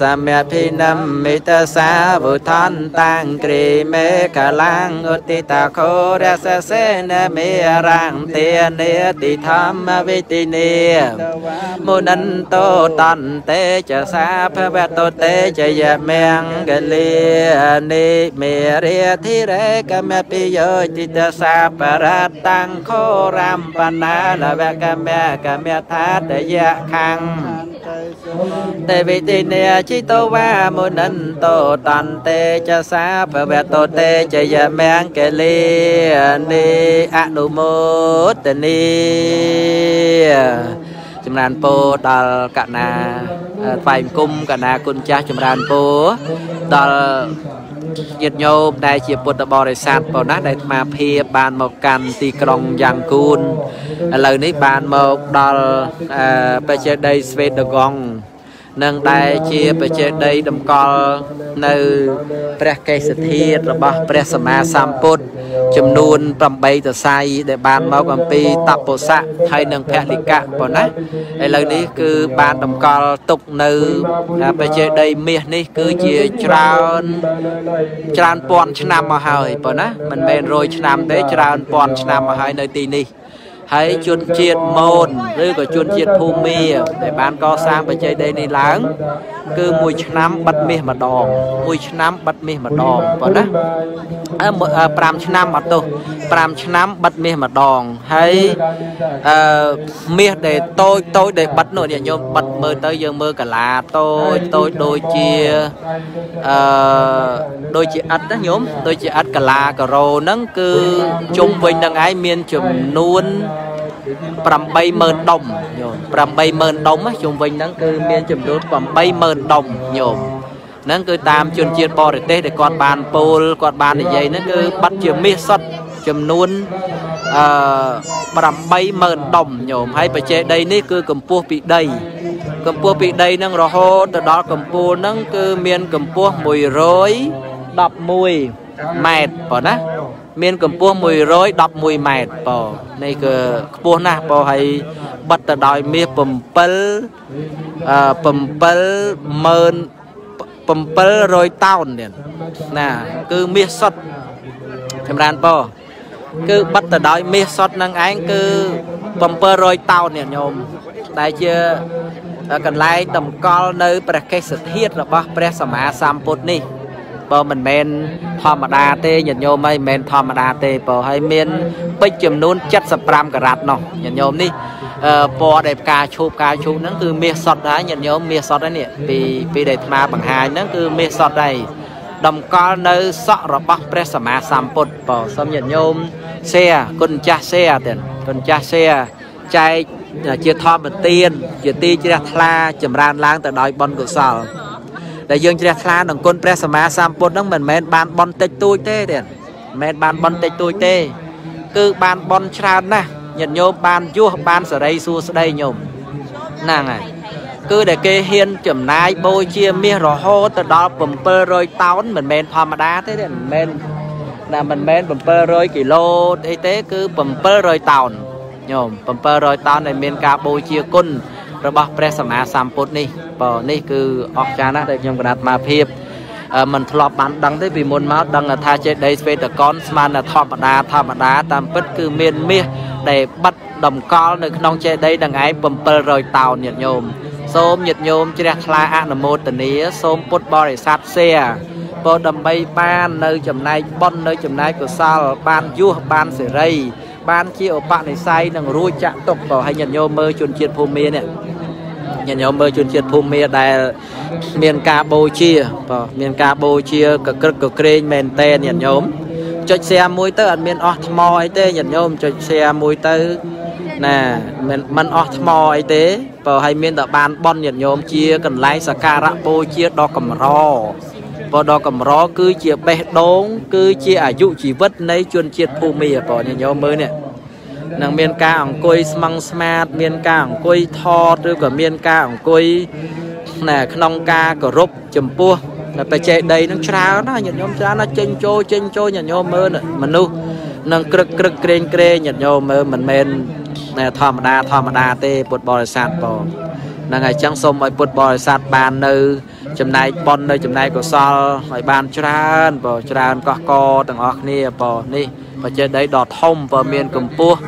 សម្យភិនំមេតសាវុថនតាំងគ្រីមេកលាំងឧតិតាខោរសសេនមេរាំងទានេតិធម្មវិតិនេមុនន្តោតន្តេចសាភវតោតេចយមង្គលីនិមេរិធិរេកមពិយោតិតសាបរតាំងខោរំបណាលវកមកមថាតយៈខੰទេវិតិនេចិតវ៉ាមុនន្តោតន្តេចសាភវតោតេចយមង្គលីនិអនុមោទនី ចម្រើនពោដល់កណាថ្វាយគុំកណាគុណចាស់ចម្រើនពោដល់ញាតិញោមដែលជាពុទ្ធបរិស័ទប៉ុណ្ណាដែលអាភិបបានមកកាន់ទីក្រុងយ៉ាងគូនឥឡូវនេះបានមកដល់បច្ចេកដីស្វេតកង និងដែលជាបច្ចេកដីតម្កល់នៅព្រះកេសធាតរបស់ព្រះសម្មាសម្ពុទ្ធចំនួន8ទស័យដែលបានមកអំពីតពុសៈហើយនិងភលិកៈប៉ុណ្ណាឥឡូវនេះគឺបានតម្កល់ទុកនៅបច្ចេកដីមាសនេះគឺជាច្រើនច្រើនពាន់ឆ្នាំមកហើយប៉ុណ្ណាមិនមែនរយឆ្នាំទេច្រើនពាន់ឆ្នាំមកហើយនៅទីនេះ ហើយជនជាតិមូនឬក៏ជនជាតិភូមាដែលបានកសាងបច្ចេកទេសនេះឡើង គឺមួយឆ្នាំបិទមាសម្ដងមួយឆ្នាំបិទមាសម្ដងប៉ុណ្ណាអឺ5ឆ្នាំអត់ទោស5ឆ្នាំបិទមាសម្ដងហើយអឺមាសដែលតូចតូចដែលបិទនោះញាតិញោមបិទមើលទៅយើងមើលកាឡាតូចតូចដូចជាអឺដូចជាឥតណាញោមដូចជាឥតកាឡាការ៉ូហ្នឹងគឺជុំវិញនឹងឯងមានចំនួន 80000ដុំញោម80000ដុំជុំវិញហ្នឹងគឺមានចំនួន80000ដុំញោមហ្នឹងគឺតាមជនជាតិបរទេសដែលគាត់បានពោលគាត់បាននិយាយហ្នឹងគឺបាត់ជាមាសសុទ្ធចំនួនអឺ80000ដុំញោមហើយបច្ចេកដីនេះគឺកម្ពស់ពីដីកម្ពស់ពីដីហ្នឹងរហូតទៅដល់កម្ពស់ហ្នឹងគឺមានកម្ពស់111ម៉ែត្រប៉ុណ្ណាមានកម្ពស់111ម៉ែត្រប៉ នេះគឺខ្ពស់ណាស់ប៉ហើយបិទទៅដោយមាស7អឺ70000 700តោនទៀតណាគឺមាសសុទ្ធចម្រើនប៉គឺបិទទៅដោយមាសសុទ្ធនឹងឯងគឺ700តោននេះញោមដែលជាកន្លែងតម្កល់នៅព្រះកេសធាតុរបស់ព្រះសម្មាសម្ពុទ្ធនេះ បើមិនមែនធម្មតាទេញាតិញោមហើយមិនមែនធម្មតាទេបើហើយមានពេជ្រចំនួន75ការ៉ាត់នោះញាតិញោមនេះពណ៌ដែលផ្កាឈូកផ្កាឈូកហ្នឹងគឺមាសសុតហើយញាតិញោមមាសសុតហើយនេះពីពីដែលអាត្មាបង្ហាញហ្នឹងគឺមាសសុតហើយតម្កល់នៅសក់របស់ព្រះសម្មាសម្ពុទ្ធបើសូមញាតិញោមសែគុណចាស់សែទៀតគុណចាស់សែចែកជាធម្មទានជាទីជ្រះថ្លាចម្រើនឡើងទៅដោយបុណ្យកុសល ដែលយើងជ្រះថ្លានឹងគុណព្រះសម្មាសម្ពុទ្ធហ្នឹងមិនមែនបានបន់តិចតួចទេទេមិនមែនបានបន់តិចតួចទេ គឺបានបន់ច្រើនណាស់ញាតិញោមបានយោះបានសេរីសួស្ដីញោមហ្នឹងហើយគឺដែលគេហ៊ានចំណាយបូជាមាសរហូតទៅដល់700តោនមិនមែនធម្មតាទេមិនមែនណាមិនមែន700គីឡូអីទេគឺ700តោនញោម700តោនដែលមានការបូជាគុណ របស់ព្រះសម្មាសម្ពុទ្ធនេះបើនេះគឺអស្ចារ្យណាស់ដែលខ្ញុំកណាត់មកភាពមិនធ្លាប់បានដឹងទេពីមុនមកដឹងថាចេតិយស្វេតកនស្មានធម្មតាធម្មតាតាមពិតគឺមានមាសដែលបាត់តម្កល់នៅក្នុងចេតិយនឹងឯង700តោនញាតិញោមសូមញាតិញោមជ្រះថ្លាអនុមោទនាសូមពុទ្ធបរិស័ទសែពោដើម្បីបាននៅចំណែកបុណ្យនៅចំណែកកុសលបានយុះបានសេរីបានជាឧបនិស្ស័យនឹងរួចចាក់ទុកក៏ឲ្យញាតិញោមមើលជនជាតិភូមិនេះ ញាតិញោមមើលជនជាតិភូមិដែលមានការបូជាបាទមានការបូជាកក្រឹកកក្រែងមែនតែនញាតិញោមចុច share មួយទៅអត់មានអស់ថ្មអីទេញាតិញោមចុច share មួយទៅណាមិនមិនអស់ថ្មអីទេបើឲ្យមានតែបានបន់ញាតិញោមជាកន្លែងសក្ការៈបូជាដ៏កម្របើដ៏កម្រគឺជាបេះដូង គឺជាអាយុជីវិតនៃជនជាតិភូមិបើញាតិញោមមើលនេះ នឹងមានការអង្គុយស្មឹងស្មាត មានការអង្គុយថតឬក៏មានការអង្គុយណាក្នុងការគោរពចំពោះបច្ចេកដីនឹងច្រើនណាញាតិញោមច្រើនណាចេញចូលចេញចូលញាតិញោមមើលមនុស្សនឹងក្រឹកក្រឹកក្រែងក្រែងញាតិញោមមើលមិនមែនតែធម្មតាធម្មតាទេពុទ្ធបរិស័ទបងហ្នឹងហើយចឹងសូមឲ្យពុទ្ធបរិស័ទបាននៅ ចំណែកប៉ុននៅចំណែកកុសលឲ្យបានច្រើនបងច្រើនកោះកទាំងអស់គ្នាបងនេះបច្ចេកដីដ៏ធំបើមានកម្ពស់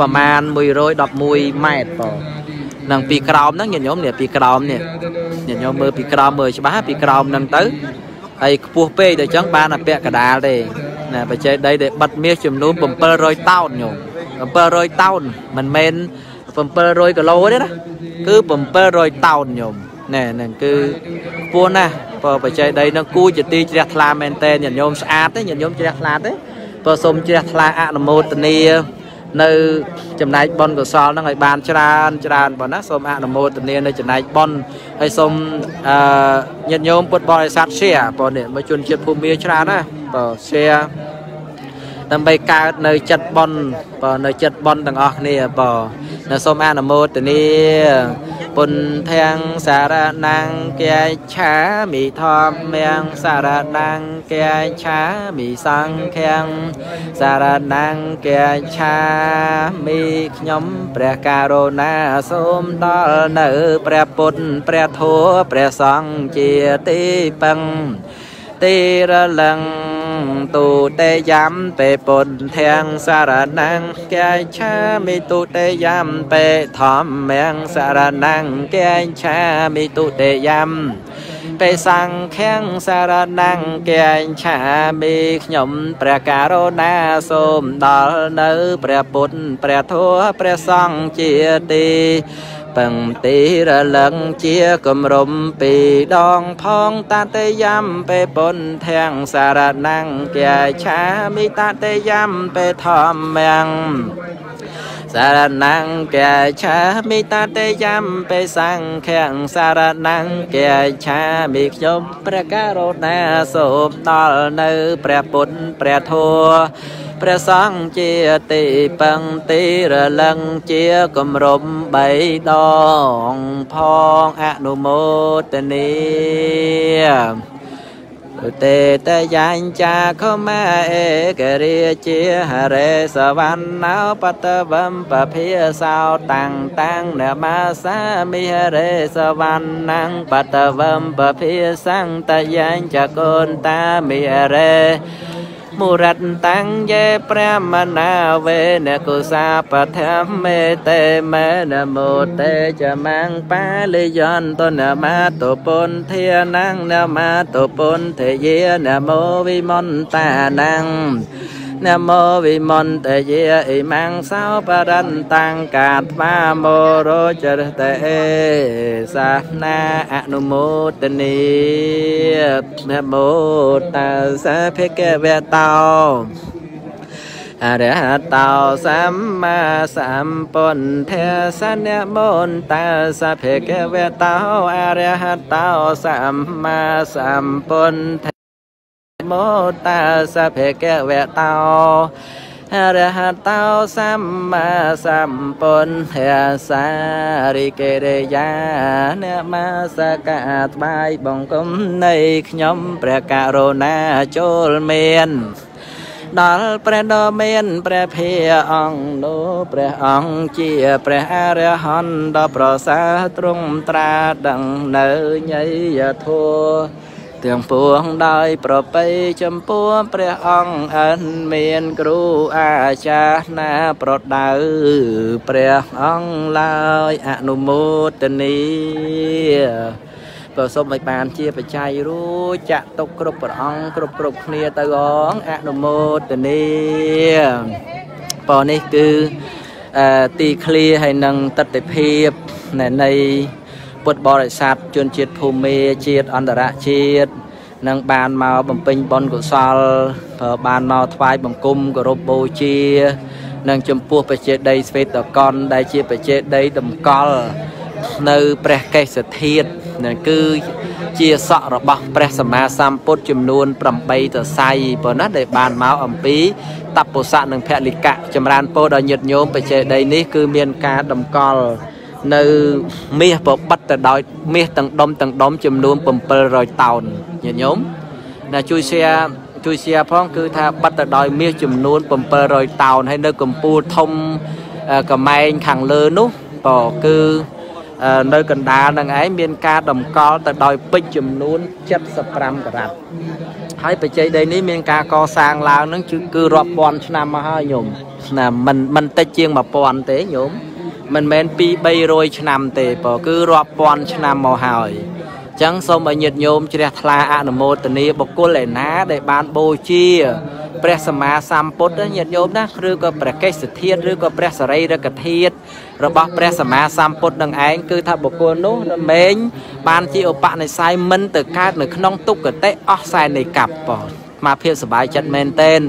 ប្រមាណ111ម៉ែត្របងនឹងពីក្រោមហ្នឹងញាតិញោមនេះពីក្រោមនេះញាតិញោមមើលពីក្រោមមើលច្បាស់ពីក្រោមហ្នឹងទៅហើយខ្ពស់ពេកទៅចឹងបានអពាក់កដាលទេណាបច្ចេកដីដែលបិទមាសចំនួន700តោនញោម700តោនមិនមែន700គីឡូទេណាគឺ700តោនញោមណែហ្នឹងគឺខ្ពស់ណាស់បើបច្ចេកដីនឹងគូជាទីជ្រះថ្លាមែនតើញាតិញោមស្អាតទេញាតិញោមជ្រះថ្លាទេបើសូមជ្រះថ្លាអនុមោទនា នៅចំណែកបុណ្យកុសលហ្នឹងឲ្យបានច្រើនច្រើនបងណាសូមអនុមោទនានៅចំណែកបុណ្យហើយសូមអឺញាតិញោមពុទ្ធបរិស័ទ share បងនេះមកជនជាតិភូមិមាច្រើនណាបង share ដើម្បីកើតនៅចិត្តបុណ្យបងនៅចិត្តបុណ្យទាំងអស់គ្នាបង នៅសូមអនុមោទនាពុនធាំងសារណាំងកាយឆាមីធម្មំសារណាំងកាយឆាមីសង្ឃំសារណាំងកាយឆាមីខ្ញុំព្រះករុណាសូមដល់នៅព្រះពុទ្ធព្រះធម៌ព្រះសង្ឃជាទីពឹងទីរលឹង ទូតេយំពេពុនធាំងសារណាំងកាយឆាមិទូតេយំពេធម្មំសារណាំងកាយឆាមិទូតេយំពេសង្ឃំសារណាំងកាយឆាមិខ្ញុំព្រះករុណាសូមដល់នៅព្រះពុទ្ធព្រះធម៌ព្រះសង្ឃជាទី ពឹងទីរលឹងជាគម្រំពីដងផងតតេយំពេពុនធាំងសារណាំងកាឆាមិតតេយំពេធម្មំសារណាំងកាឆាមិតតេយំពេសង្ឃំសារណាំងកាឆាមិខ្ញុំព្រះករុណាសូមដល់នៅព្រះពុទ្ធព្រះធម៌ ព្រះសង្ឃជាទីពឹងទីរលឹងជាគម្រំបីដងផងអនុមោទនីទេតយាញចាខមាអេករិជាហរេសវណ្ណោបតវំបភិសោតាំងតាំងនមាសាមិហរេសវណ្ណងបតវំបភិសង្តយាញចកូនតាមិហរេ មុរតតាំងយេព្រះមនាវេនកុសាបធម្មេតេមេនមោតេចមង្បាលិយន្តនមតុពុនធានងនមតុពុនទេយេនមោវិមន្តានង នមោវិមន្តយាអ៊ីមង្សោបរន្តង្កាត្វាមោរោចរតេសាសនាអនុមោទនីនមោតាសាភិកវតោអរហតោសម្មាសម្ពុទ្ធេសនមន្តសភិកវតោអរហតោសម្មាសម្ពុទ្ធ មោតាសភេកវតោអរហតោសម្មាសម្ពុទ្ធសារិកេរិយាអ្នកមាសកាថ្វាយបង្គំនៃខ្ញុំព្រះករុណាចូលមានដល់ព្រះដ៏មានព្រះភិអង្គនោះព្រះអង្គជាព្រះអរហន្តដ៏ប្រសើរទ្រង់ត្រាដឹងនៅញយធัว ទាំងពួងដោយប្រពៃចំពោះព្រះអង្គអិនមានគ្រូអាចារ្យណាប្រដៅព្រះអង្គឡើយអនុមោទនីក៏សូមឲ្យបានជាបច្ច័យរួចចាក់ទុកគ្រប់ព្រះអង្គគ្រប់គ្រប់គ្នាទៅអងអនុមោទនីប៉ុនេះគឺទីឃ្លាហើយនឹងតតិភាពនៃ ពុទ្ធបរិស័ទជនជាតិភូមិជាតិអន្តរជាតិនឹងបានមកបំពេញបុណ្យកុសលបានមកថ្វាយបង្គំគោរពបូជានិងចំពោះបច្ចេដីស្វេតកនដែលជាបច្ចេដីតម្កល់នៅព្រះកេសធាតុនឹងគឺជាសក់របស់ព្រះសម្មាសម្ពុទ្ធចំនួន8ទស័យប៉ុណ្ណាដែលបានមកអំពីតពុសៈនិងពលិកៈចម្រើនពោដល់ញាតិញោមបច្ចេដីនេះគឺមានការតម្កល់ នៅមាសប្របិតទៅដោយមាសទាំងដុំទាំងដុំចំនួន700តោនញាតិញោមណាជួយ share ជួយ share ផងគឺថាបិទទៅដោយមាសចំនួន700តោនហើយនៅកម្ពុជាធំកំែងខាងលើនោះក៏គឺនៅកណ្ដាលនឹងឯងមានការតម្កល់ទៅដោយពេជ្រចំនួន75ការ៉ាត់ហើយបច្ច័យដីនេះមានការកសាងឡើងនឹងគឺរាប់ពាន់ឆ្នាំមកហើយញោមណាមិនមិនតិចជាង1000ទេញោម មិនមែន2 300ឆ្នាំទេព្រោះគឺរាប់ពាន់ឆ្នាំមកហើយអញ្ចឹងសូមឲ្យញាតិញោមជ្រះថ្លាអនុមោទនាបុគ្គលឯណាដែលបានបូជាព្រះសម្មាសម្ពុទ្ធញាតិញោមណាឬក៏ព្រះកេសធាតុឬក៏ព្រះសរីរកធាតុរបស់ព្រះសម្មាសម្ពុទ្ធនឹងឯងគឺថាបុគ្គលនោះរមែងបានជាឧបនិស្ស័យមិនទៅកើតនៅក្នុងទុក្ខតិអស់សែននៃកັບបងមកភាពសบายចិត្តមែនតែន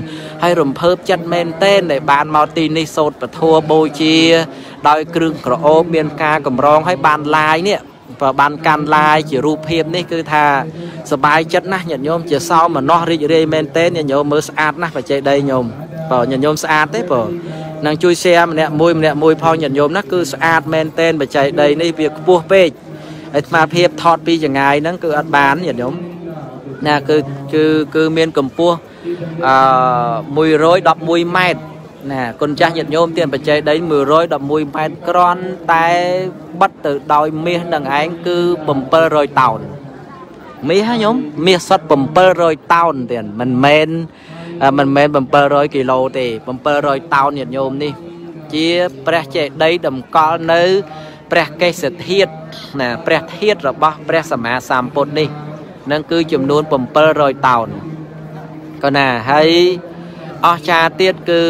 ហើយរំភើបចិត្តមែនតែនដែលបានមកទីនេះសូត្រពធัวបូជា ដោយគ្រឿងក្រអូបមានការកម្រងហើយបានឡាយនេះបើបានកាន់ឡាយជារូបភាពនេះគឺថាសบายចិត្តណាស់ញាតិញោមជាសោមនស្សរីករាយមែនទែនញាតិញោមមើលស្អាតណាស់បច្ចេកដីញោមបើញាតិញោមស្អាតទេបើនឹងជួយ share ម្នាក់មួយម្នាក់មួយផងញាតិញោមណាគឺស្អាតមែនទែនបច្ចេកដីនេះវាខ្ពស់ពេកហើយស្មារភាពថតពីចងាយហ្នឹងគឺអត់បានញាតិញោមណាគឺគឺគឺមានកម្ពស់អឺ111ម៉ែត្រ ណាគុណចាស់ញាតិញោមទានបច្ច័យដី111ម៉ែត្រក្រន់តែបិទទៅដោយមាសនឹងឯងគឺ700តោនមាសហ៎ញោមមាសសុទ្ធ700តោនទៀតមិនមែនមិនមែន700គីឡូទេ700តោនញាតិញោមនេះ ជាព្រះចេតិយតម្កល់នៅ ព្រះកេសធាតុណាព្រះធាតុរបស់ព្រះសម្មាសម្ពុទ្ធនេះនឹងគឺចំនួន700តោនក៏ណាហើយអស្ចារ្យទៀតគឺ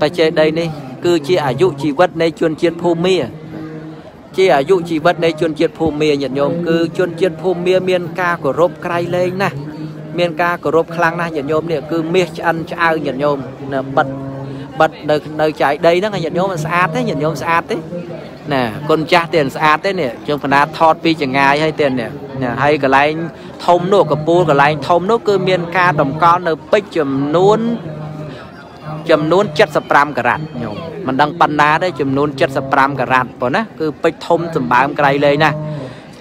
បច្ចេកដីនេះគឺជាអាយុជីវិតនៃជនជាតិភូមាជាអាយុជីវិតនៃជនជាតិភូមាញាតិញោមគឺជនជាតិភូមាមានការគោរពក្រៃលែងណាស់មានការគោរពខ្លាំងណាស់ញាតិញោមនេះគឺមាសឆ្អិនឆ្អៅញាតិញោមនៅបិទបិទនៅនៅចាយដីហ្នឹងញាតិញោមស្អាតទេញាតិញោមស្អាតទេណាគុណចាស់ទេស្អាតទេនេះជើងបណ្ដាថតពីចងាយហើយទេនេះហើយកន្លែងធំនោះកពូលកន្លែងធំនោះគឺមានការតម្កល់នៅពេជ្រចំនួន ចំនួន75ការ៉ាត់ញោមមិនដឹងប៉ុណ្ណាទេចំនួន75ការ៉ាត់ប៉ុណ្ណាគឺពេជ្រធំសម្បើមក្រៃលែងណា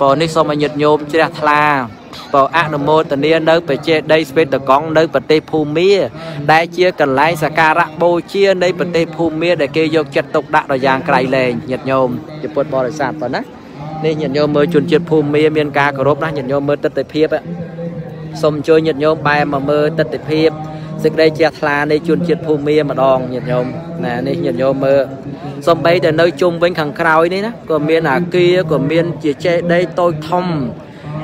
ប៉ុនេះសូមឲ្យញាតិញោមជ្រះថ្លាបើអនុមោទនានៅបច្ចេដីស្វេតកងនៅប្រទេសភូមាដែលជាកន្លែងសក្ការៈបូជានៃប្រទេសភូមាដែលគេយកចិត្តទុកដាក់ដល់យ៉ាងក្រៃលែងញាតិញោមជាពុទ្ធបរិស័ទប៉ុណ្ណានេះញាតិញោមមើលជនជាតិភូមាមានការគោរពណាស់ញាតិញោមមើលទស្សនវិជ្ជាសូមអញ្ជើញញាតិញោមបែរមកមើលទស្សនវិជ្ជា សេចក្តីជ្រះថ្លានៃជនជាតិភូមាម្ដងញាតិញោមណានេះញាតិញោមមើលសំបីតែនៅជុំវិញខាងក្រោយនេះណាក៏មានអាគារក៏មានជាចេតិយតូចធំ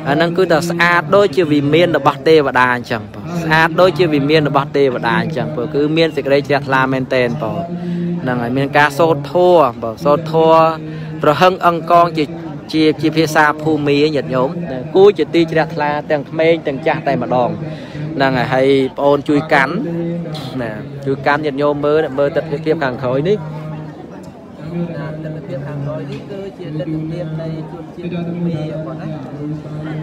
អាហ្នឹងគឺតែស្អាតដូចជាវិមានរបស់ទេវតាអញ្ចឹងបងស្អាតដូចជាវិមានរបស់ទេវតាអញ្ចឹងបងគឺមានសេចក្តីជ្រះថ្លាមែនតែនបងហ្នឹងហើយមានការសូត្រធัวបងសូត្រធัวប្រហឹងអង្គងជាជាជាភាសាភូមិញាតិញោមគួរជាទីជ្រះថ្លាទាំងក្មេងទាំងចាស់តែម្ដង ហ្នឹងហើយបងអូនជួយកាន់ណាជួយកាន់ញាតិញោមមើលមើលទស្សនវិជ្ជាខាងក្រោយនេះទស្សនវិជ្ជាខាងក្រោយនេះគឺជាទស្សនវិជ្ជានៃជួនជាតិភូមិបងណា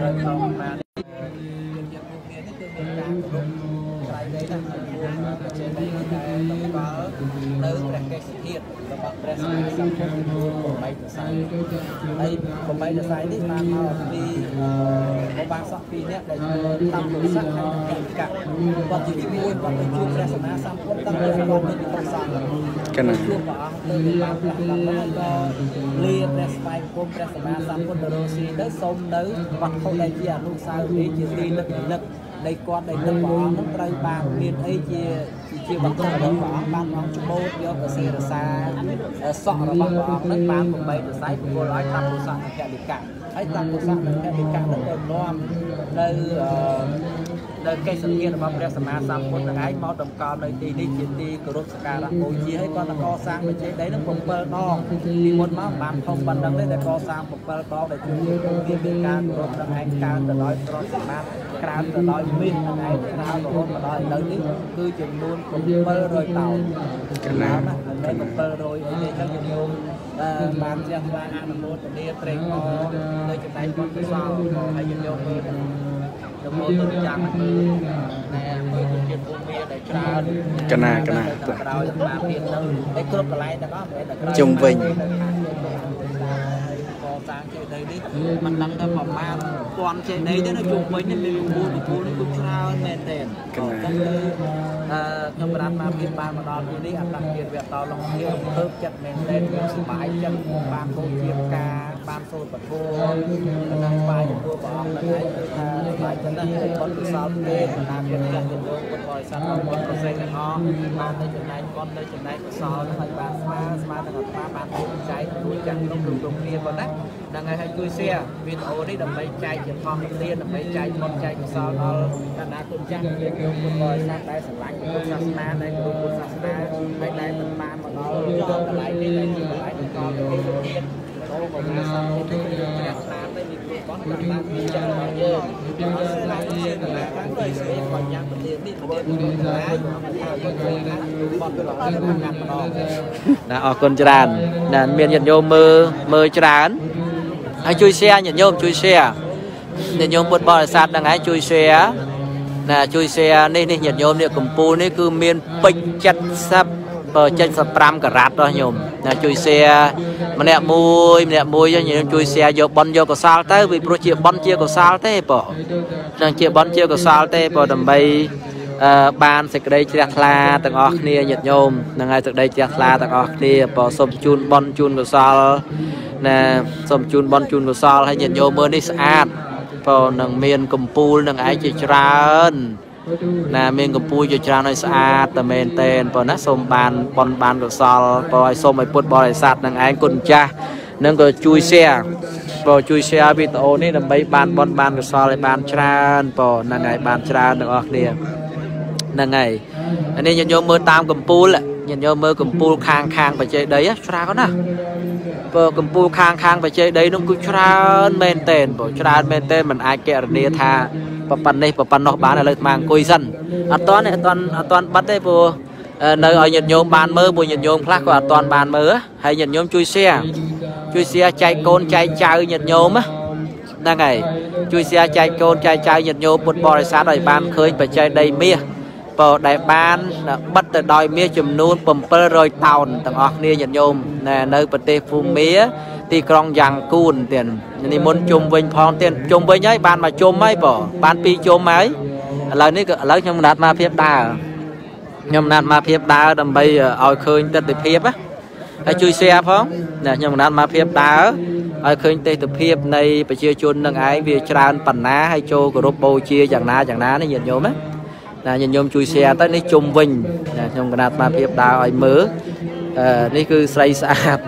ហើយខំបានជនជាតិភូមិនេះគឺមានការគោរពក្រៃលែងណាស់ចំពោះចេតិយដែលតម្កល់នៅព្រះកេសធាតុរប ស់ព្រះសម្មាសម្ពុទ្ធ8ទសៃហើយ8ទសៃនេះបានមកអំពីឧបាសកពីរនាក់ដែលធ្វើតាមពុទ្ធសាសនាកេកៈគាត់ជាវិមួយគាត់ទៅជួបព្រះសម្មាសម្ពុទ្ធតាំងពីគាត់មានប្រសងកណ្ណាជួបព្រះអង្គទៅបានព្រះអង្គហើយក៏លាព្រះស្វែងគុំព្រះសម្មាសម្ពុទ្ធរស់ស៊ីទៅសូមនៅវត្ថុដែលជាអនុស្សាវរីយ៍ជាទីនឹកនិលឹកនៃគាត់ដែលទឹកព្រះអង្គនឹងត្រូវបានមានអីជា ជាវត្ថុរបស់ព្រះអង្គបានអង្គច្បូតយកទៅសេរសាសក់របស់ព្រះអង្គនឹងបាន8វិស័យពលឲ្យតាមពុទ្ធសាសនាកលិកៈហើយតាមពុទ្ធសាសនាកលិកៈនឹងទៅនាំនៅ នៅកិច្ចសន្ធានរបស់ព្រះសម្មាសម្ពុទ្ធនឹងឯងមកតម្កល់នៅទីនេះជាទីគោរពសក្ការៈបូជាហើយគាត់ក៏កសាងបច្ចេកដីនឹង7ដងពីមុនមកបានធំប៉ុណ្ណឹងទេតែកសាង7ដងដែលជួយមានមានការគោរពនឹងឯងកើនទៅដោយទ្រព្យសម្បត្តិក្រើនទៅដោយមាសនឹងឯងក្រៅរហូតមកដល់ឥឡូវនេះគឺចំនួន700តោនកន្លងណាមិន700អីទេចឹងញោមបានជាថ្លាអនុមោទនាត្រេកអរនៅចំណែកបុណ្យកុសលហើយញោមមើល នមោទនចាំមើលណែមើលគុណជាតិពុទ្ធមានដែលច្រើនកណាកណាក្រោយស្មារតីទៅឯគ្រប់កន្លែងទាំងអស់មិនតែក្រោយជុំវិញក៏សាងចេតិយនេះមិនដឹងថាប្រមាណពាន់ចេតិយទេនៅជុំវិញនេះមានពូលពូលនេះគឺច្រើនមែនទែនក៏ចឹងគឺអឺខ្ញុំប្រាថ្នាពីបានមកដល់ទីនេះអត្តភាពវៈតឡងនេះអំពើចិត្តមែនទែនខ្ញុំសប្បាយចិត្តបានគោជាការ បានសូត្រពធនិងបាយចំពោះព្រះអង្គនឹងឯងគឺថាបាយចិត្តនេះបុណ្យកុសលទេបណ្ដាព្រះញាតិញោមពុទ្ធបរិស័ទរបស់ពុទ្ធប្រសិទ្ធទាំងអស់បានទៅចំណែកបុណ្យទៅចំណែកកុសលហើយបានស្មើស្មើនឹងអាត្មាបានរួមចែករួចចាំក្នុងក្នុងក្នុងគ្នាប៉ុណ្ណាហ្នឹងហើយហើយជួយ share វីដេអូនេះដើម្បីចែកជាធម្មទានដើម្បីចែកបុណ្យចែកកុសលដល់កណ្ដាលគុណចាស់ជាក្រុមពុទ្ធបរិស័ទដែលស្រឡាញ់ពុទ្ធសាសនាដែលគោរពពុទ្ធសាសនាហើយដែលមិនបានមកដល់កន្លែងនេះដែលជាកន្លែងអង្គរទៅទៀតចូលមកមានសន្តិភាពជ្រះថ្លាទៅមានគុណបន់តាមតាមពីចារបស់យើងអត់ស្លាប់ជាកន្លែងខាងទៅស្អីបញ្ញាប្រទេសនេះប្រទេសនេះកន្លែងមកទៅណាបន់ទៅដល់កាត់ម្ដង ណាអរគុណច្រើនណាមានញាតិញោមមើលមើលច្រើនហើយជួយ share ញាតិញោមជួយ share ញាតិញោមពុទ្ធបរិស័ទហ្នឹងឯងជួយ share ណាជួយ share នេះនេះញាតិញោមនេះកម្ពុជានេះគឺមានពេជ្រ70បើ 75ការ៉ាត់ដល់ញោមណាជួយ share ម្នាក់មួយម្នាក់មួយញោមជួយ share យកបនយកកសលទៅពីព្រោះជាបនជាកសលទេបងនឹងជាបនជាកសលទេបងដើម្បីអឺបានសេចក្តីជ្រះថ្លាទាំងអស់គ្នាញាតិញោមនឹងហើយសេចក្តីជ្រះថ្លាទាំងអស់គ្នាបងសូមជូនបនជូនកសលណាសូមជូនបនជូនកសលឲ្យញាតិញោមមើលនេះស្អាតបងនឹងមានកំពូលនឹងឯងជាច្រើន ណាមានកម្ពុជាជាច្រើនឲ្យស្អាតតែមែនតែនប៉ុណ្ណាសូមបានបនបានកសលបើឲ្យសូមឲ្យពុទ្ធបរិស័ទនឹងឯងគុណចាស់នឹងក៏ជួយ share បើជួយ share វីដេអូនេះដើម្បីបានបនបានកសលឲ្យបានច្រើនបើហ្នឹងហើយបានច្រើនទាំងអស់គ្នាហ្នឹងហើយនេះញាតិញោមមើលតាមកម្ពុជាញាតិញោមមើលកម្ពុជាខាងខាងបច្ចេកដីច្រើនណាស់បើកម្ពុជាខាងខាងបច្ចេកដីនោះគឺច្រើនមែនតែនបើច្រើនមែនតែនมันអាចកណនាថា ប៉ុណ្ណេះប៉ុណ្ណោះបានឥឡូវស្មាអង្គុយសិនអត់តន់អត់តន់អត់តន់បាត់ទេព្រោះនៅឲ្យញាតិញោមបានមើលព្រោះញាតិញោមខ្លះក៏អត់តន់បានមើលហើយញាតិញោមជួយ share ជួយ share ចែកកូនចែកចៅញាតិញោមហ្នឹងហើយជួយ share ចែកកូនចែកចៅញាតិញោមពុទ្ធបរិស័ទឲ្យបានឃើញបច្ច័យដីមាសពរដែលបានបិទទៅដោយមាសចំនួន700តោនទាំងអស់គ្នាញាតិញោមនៅប្រទេសភូមា ទីក្រុងយ៉ាងគូនទៀតនិមន្តជុំវិញផងទៀតជុំវិញហើយបានមកជុំហើយបងបានពីរជុំហើយឥឡូវនេះក៏ឥឡូវខ្ញុំណាត់មកភាពដើរខ្ញុំណាត់មកភាពដើរដើម្បីឲ្យឃើញទស្សនភាពណាហើយជួយ share ផងណាខ្ញុំណាត់មកភាពដើរឲ្យឃើញទេសភាពនៃប្រជាជននឹងឯងវាច្រើនប៉ុណ្ណាហើយចូលគោរពបូជាយ៉ាងណាយ៉ាងណានេះញាតិញោមណាណាញាតិញោមជួយ share ទៅនេះជុំវិញណាខ្ញុំកណាត់មកភាពដើរឲ្យមើលនេះគឺស្រីស្អាត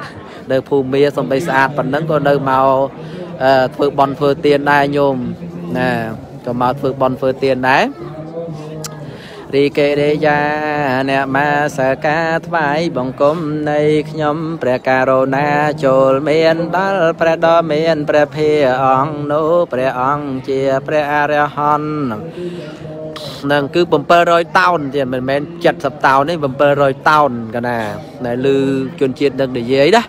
នៅភូមិមាសំបីស្អាតប៉ុណ្ណឹងក៏នៅមកធ្វើបន់ធ្វើទៀនដែរញោមណាក៏មកធ្វើបន់ធ្វើទៀនដែររីកេរិយាអ្នកមាសកាថ្វាយបង្គំនៃខ្ញុំព្រះករុណាចូលមានដល់ព្រះដ៏មានព្រះភិអង្គនោះព្រះអង្គជាព្រះអរហន្ត នឹងគឺ700តោនទៀតមិនមែន70តោនទេ700តោនកណាដែលលឺជនជាតិនឹងនិយាយណា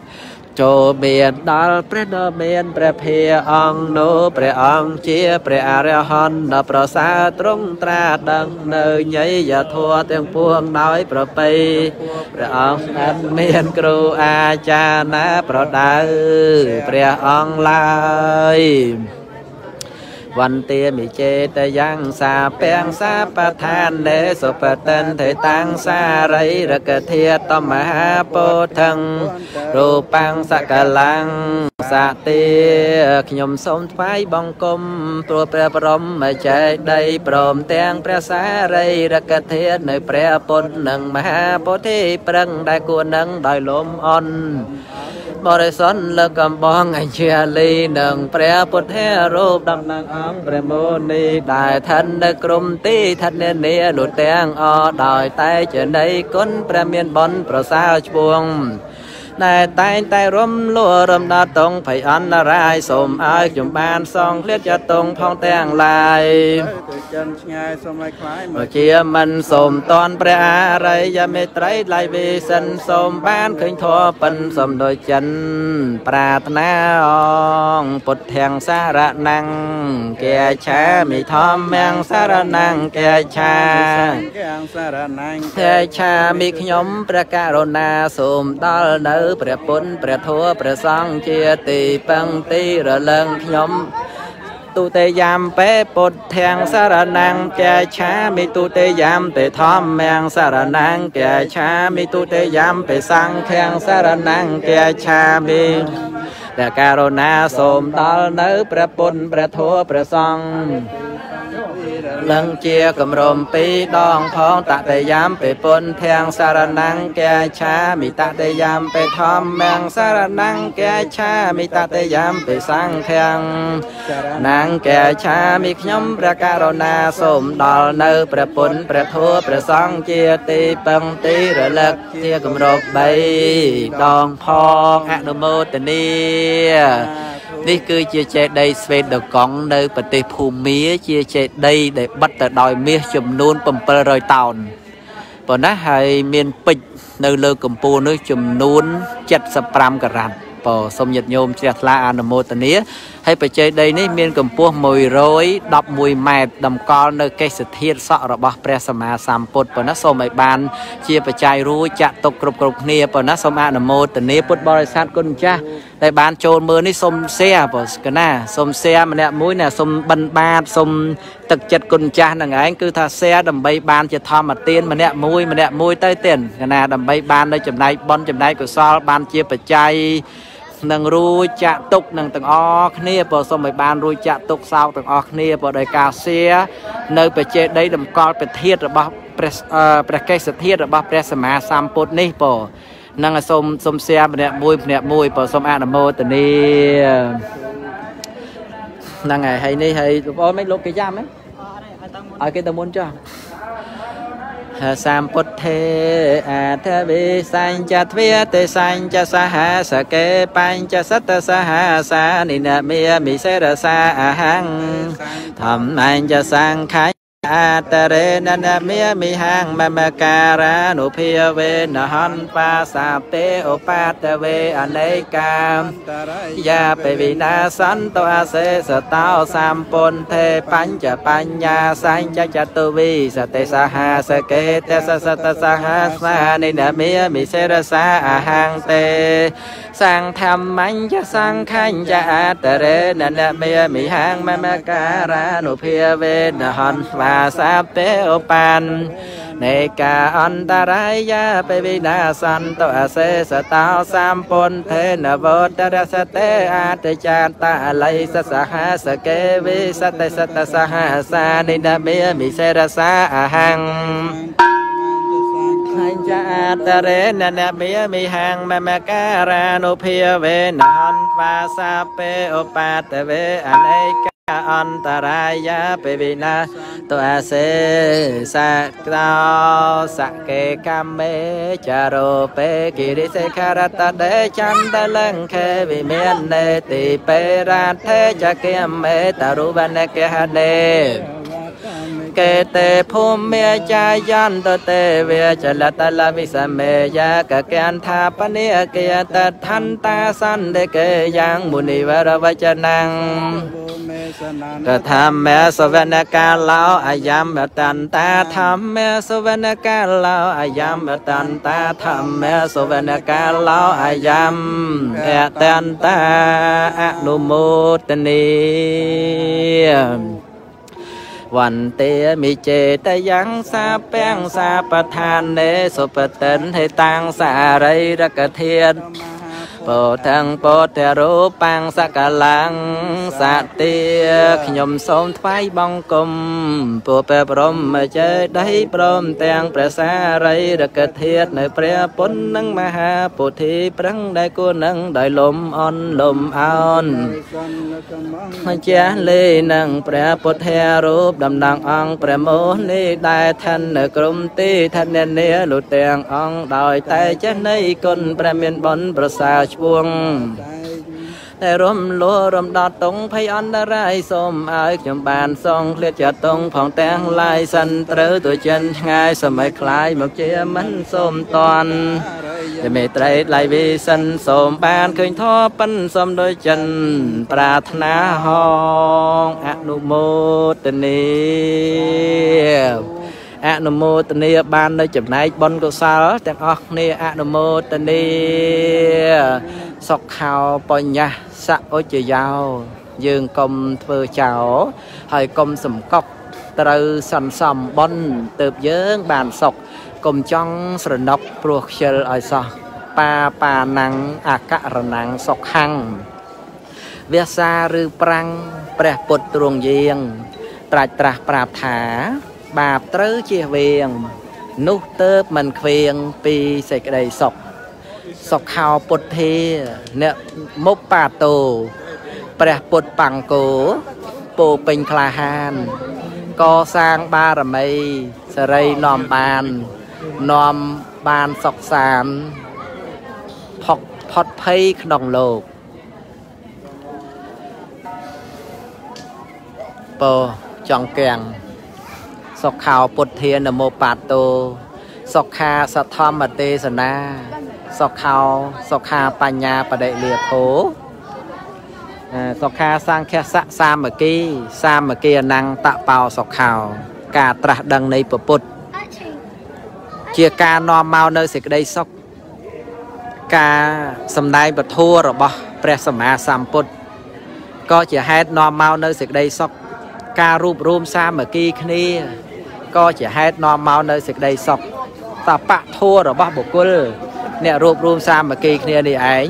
ចូលមានដល់ព្រះដ៏មានព្រះភិអង្គនោះព្រះអង្គជាព្រះអរហន្តដ៏ប្រសើរទ្រង់ត្រាដឹងនៅញយធัวទាំងពួងដោយប្រពៃព្រះអង្គស្ដាប់មានគ្រូអាចារ្យណាប្រដៅព្រះអង្គឡើយ វន្តាមិចេតយ៉ាងសាពាំងសាបឋាននេសុបតិនទេតាំងសារីរកធាតមហាពោធិងរូបាំងសកលាំង សាទេខ្ញុំសូមថ្វាយបង្គំព្រោះព្រះបរមចេតីព្រមទាំងព្រះសារីរកធាតនៅព្រះពុទ្ធនិងមហាពោធិប្រឹងដែលគួរនឹងដោយលំអន់ បរិសុទ្ធលើកកំបងអជាលីនឹងព្រះពុទ្ធរូបតំណាងអង្គព្រះមោនីដែលឋិននៅក្រុមទីឋិននានោះទាំងអដោយតែចណៃគុណព្រះមានបនប្រសើរឈ្វង ដែលតែងតែរំលួរំដាតងភ័យអន្តរាយសូមឲ្យខ្ញុំបានសងឃ្លាតចតងផងទាំងឡាយទៅចិនឆ្ងាយសូមឲ្យខ្លាយមកជាមិនសូមតនព្រះអរិយមេត្រីឡៃវិសិនសូមបានឃើញធម៌ប៉ិនសូមដូចចិន ប្រាថ្នាអងពុទ្ធាំងសារណੰកែឆាមិធម្មំសារណੰកែឆាកែឆាមិខ្ញុំព្រះករុណាសូមដល់នៅព្រះពុទ្ធព្រះធម៌ព្រះសង្ឃជាទីពឹងទីរលឹងខ្ញុំទុតិយាមពេពុទ្ធាំសារណੰជាឆាមិទុតិយាមពេធម្មំសារណੰជាឆាមិទុតិយាមពេសង្ឃំសារណੰជាឆាមិតែករុណាសូមដល់នៅព្រះពុទ្ធព្រះធម៌ព្រះសង្ឃ លឹងជាគម្រមពីរដងផងតតេយាមពេពុនធាំងសារណੰកែឆាមិតតេយាមពេធម្មំសារណੰកែឆាមិតតេយាមពេសង្ឃំណាងកែឆាមិខ្ញុំព្រះករុណាសូមដល់នៅព្រះពុនព្រះធัวព្រះសង្ឃជាទីពឹងទីរលឹកជាគម្រប់3ដងផងអនុមោទនី នេះគឺជាចេតិយស្វេដកង់នៅប្រទេសភូមាជាចេតិយដែលបិទទៅដោយមាសចំនួន700តោនប៉ុន្តែហើយមានពេជ្រនៅលើកំពូលនោះចំនួន75ការ៉ាត់បើសូមញាតិញោមជ្រះថ្លាអនុមោទនា ហើយបច្ចេកដីនេះមានកម្ពស់111ម៉ែត្រតម្កល់នៅកេសធាតុសក់របស់ព្រះសម្មាសម្ពុទ្ធប៉ុណ្ណាសូមឲ្យបាន ជាបច្ច័យរួចចាក់ទុកគ្រប់គ្រប់គ្នាប៉ុណ្ណាសូមអនុមោទនាពុទ្ធបរិស័ទគុណម្ចាស់ដែលបានចូលមើលនេះសូម share បើកណាសូម share ម្នាក់មួយណាសូមបិណ្ឌបាតសូមទឹកចិត្តគុណម្ចាស់នឹងឯងគឺថា share ដើម្បីបានជាធម្មទានម្នាក់មួយម្នាក់មួយទៅទៀតកណាដើម្បីបាននៅចំណែកបុណ្យចំណែកកុសលបានជាបច្ច័យ នឹងរួចចាក់ទុកនឹងទាំងអស់គ្នាបើសូមឲ្យបានរួចចាក់ទុកសោកទាំងអស់គ្នាបើដោយការសៀនៅបច្ចេដីតម្កល់ប្រធានរបស់ព្រះព្រះកេសធាតរបស់ព្រះសម្មាសម្ពុទ្ធនេះពនឹងសូមសូមសៀម្នាក់មួយម្នាក់មួយបើសូមអនុមោទនាហ្នឹងហើយហើយនេះហើយលោកអូនមិនលោកគេចាំហ៎ឲ្យគេទៅមុនចុះ សម្ពុទ្ធេអធវិសញ្ចទ្វាទេសញ្ចសហសកេបញ្ចសតសហសានិនមេមិសេរសាអហង្ធម្មញ្ចសង្ខ អតរេននមេមិហੰមមការានុភាវេនហន្បាសាទេឧបាតវេអនេកាមយាបវិណាសន្តអសេសតោសម្ពុនទេបញ្ចបញ្ញាសញ្ចចតុវិសតិសហ សកេតសសតសហសានិនមេមិសេរសាអហੰទេសង្ធម្មញ្ញសង្ខញ្ញអតរេននមេមិហੰមមការានុភាវេនហន្បាសាពេឧបាននេកាអន្តរាយាបវិណាសន្តអសេសតោសម្ពុនធេនវតរសតេអតចាតអល័យសសហសកេវិសតសតសហសានិនមេមិសេរសាអហੰអញ្ចាតរេននមេមិហੰមមការានុភាវេនហន្វាសាពេឧបាតវេអនេក អន្តរាយាបវិណាតអាសេសក្តោសកេកម្មមេចារោពេគិរិសេខរតដេចន្ទលង្ខេវិមាននេតិពេរតថេចគិមេតរុវនកេហដេកេតេភូមិចាយន្តតេវេចលតលវិសមេយាកកន្ថាបនិកយតថន្តាសន្តិកេយ៉ាងមុនិវរវចនੰ កថាមេសវនកាឡោអយមតន្តាធម្មមេសវនកាឡោអយមតន្តាធម្មមេសវនកាឡោអយមអតន្តាអនុមោទនីវន្តិមិចេតយ៉ាងសាពាំងសាបឋាននេសុបតិនហេតាំងសារីរកធាន ពោធិងពោធិរូបាំងសកលាំងសតិខ្ញុំសូមថ្វាយបង្គំពុពព្រមចេដៃព្រមទាំងព្រះសារីរកធាតនៅព្រះពុទ្ធនិងមហាពុទ្ធិប្រឹងដែលគួរនឹងដោយលំអន់លំអោនម្ចាស់លេនឹងព្រះពុទ្ធរូបតំណាងអង្គព្រះមោះនេះដែលឋាននៅក្រុមទីឋាននាលុទាំងអង្គដោយតែចេះនៃគុណព្រះមានបុណ្យប្រសើរឆ្វងតែរំលោរំដតតុងភ័យអន្តរាយសូមឲ្យខ្ញុំបានសងឃ្លាតចិត្តតុងផងទាំងឡាយសិនត្រូវទូចិនឆ្ងាយសម័យខ្លាយមកជាមិនសូមតន់តែមេត្រីឡៃវិសិនសូមបានឃើញធေါ်ប៉ិនសូមដូចចិន ប្រាថ្នាហងអនុមោទនី អនុមោទនាបាននៅចំណែកបុណ្យកុសលទាំងអស់គ្នាអនុមោទនាសុខោបញ្ញសឧច្ចយោយើងកុំធ្វើចោលហើយកុំសំកប់ត្រូវសន្សំបុណ្យទៅយើងបានសុខកុំចង់ស្រណុកព្រោះខ្ជិលឲ្យសោះបាបាណាំងអករណាំងសុខੰវាសាឬប្រាំងព្រះពុទ្ធទ្រង់យាងត្រាច់ត្រាស់ប្រាប់ថា បាបត្រូវជៀសវាង នោះទៅមិនខ្វៀងពីសេចក្តីសុខសុខោពុទ្ធាអ្នកមុបបាតោព្រះពុទ្ធបង្កោពោពេញក្លាហាន កសាងបារមីសេរីនាំបាននាំបានសុខសានផុកផុតភ័យក្នុងលោកពោចង្កៀង សុខោពុទ្ធានមោបាតោសុខាសធម្មទេសនា សុខោសុខាបញ្ញាបដិលាភោសុខាសង្ឃស័កសាមគ្គី សាមគ្គីអនੰតបោសុខោ ការត្រាស់ដឹងនៃពុទ្ធជាការនាំមកនៅសេចក្តីសុខការសំដែងពធរបស់ព្រះសម្មាសម្ពុទ្ធក៏ជាហេតុនាំមកនៅសេចក្តីសុខការរួបរวมសាមគ្គីគ្នា ក៏ជាហេតុនាំមកនៅសេចក្តីសុខតបៈធัวរបស់បុគ្គលអ្នករួបរวมសាមគ្គីគ្នានេះឯង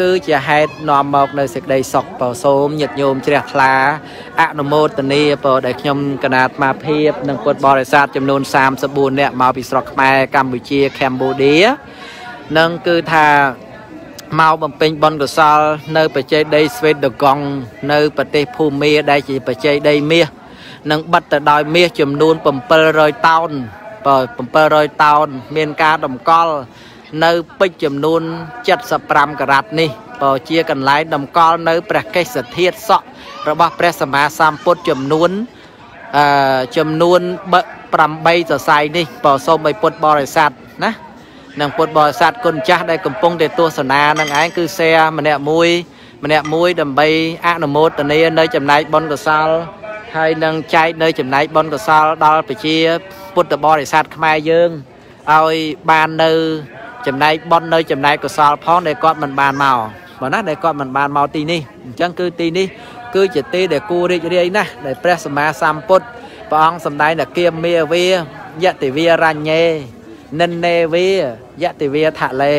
គឺជាហេតុនាំមកនៅសេចក្តីសុខបសូមញាតិញោមជ្រះថ្លាអនុមោទនាបដែលខ្ញុំកណាតមកភាពនិងពុទ្ធបរិស័ទចំនួន34នាក់មកពីស្រុកខ្មែរកម្ពុជាកម្ពុជានឹងគឺថាមកបំពេញបុណ្យកុសលនៅបច្ច័យដីស្វេតដកង់នៅប្រទេសភូមាដែលជាបច្ច័យដីមាស នឹងបិទទៅដោយមាសចំនួន700តោនបើ700តោនមានការតម្កល់នៅពេជ្រចំនួន75ការ៉ាត់នេះបើជាកន្លែងតម្កល់នៅព្រះកេសធាតុសក់របស់ព្រះសម្មាសម្ពុទ្ធចំនួនអឺចំនួន8សរសៃនេះបើសូមឲ្យពុទ្ធបរិស័ទណានិងពុទ្ធបរិស័ទគុណចាស់ដែលកំពុងតែទស្សនានឹងឯងគឺ share ម្នាក់មួយម្នាក់មួយដើម្បីអនុមោទនានៅចំណែកបុណ្យកុសល ហើយនឹងចែកនៅចំណែកបុណ្យកុសលដល់ប្រជាពុទ្ធបរិស័ទខ្មែរយើងឲ្យបាននៅចំណែកបន់នៅចំណែកកុសលផងដែលគាត់មិនបានមកបើណាដែលគាត់មិនបានមកទីនេះអញ្ចឹងគឺទីនេះគឺជាទីដែលគួររីករាយណាស់ដែលព្រះសម្មាសម្ពុទ្ធព្រះអង្គសម្ដែងតែគៀមមេវាយតិវារញ្ញេនិននេវាយតិវាថលេ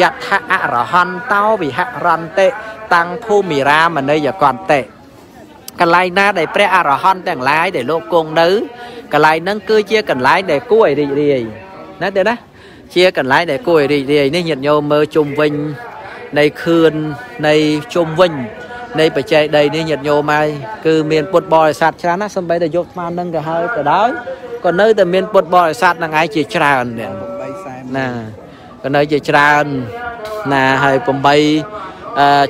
យថាអរហន្តោវិហរន្តិតាំងភូមិរាមនីយកន្តិ កន្លែងណាដែលព្រះអរហន្តទាំងឡាយដែលលោកគង់នៅកន្លែងហ្នឹងគឺជាកន្លែងដែលគួរឲ្យរីករាយណាទេណាជាកន្លែងដែលគួរឲ្យរីករាយនេះញាតិញោមមើលជុំវិញនៃខឿននៃជុំវិញនៃបច្ច័យដីនេះញាតិញោមហើយគឺមានពុទ្ធបរិស័ទច្រើនណាស់សំបីតែយកស្មាននឹងទៅហើយទៅដោយក៏នៅតែមានពុទ្ធបរិស័ទនឹងឯងជាច្រើនណាក៏នៅជាច្រើនណាហើយ8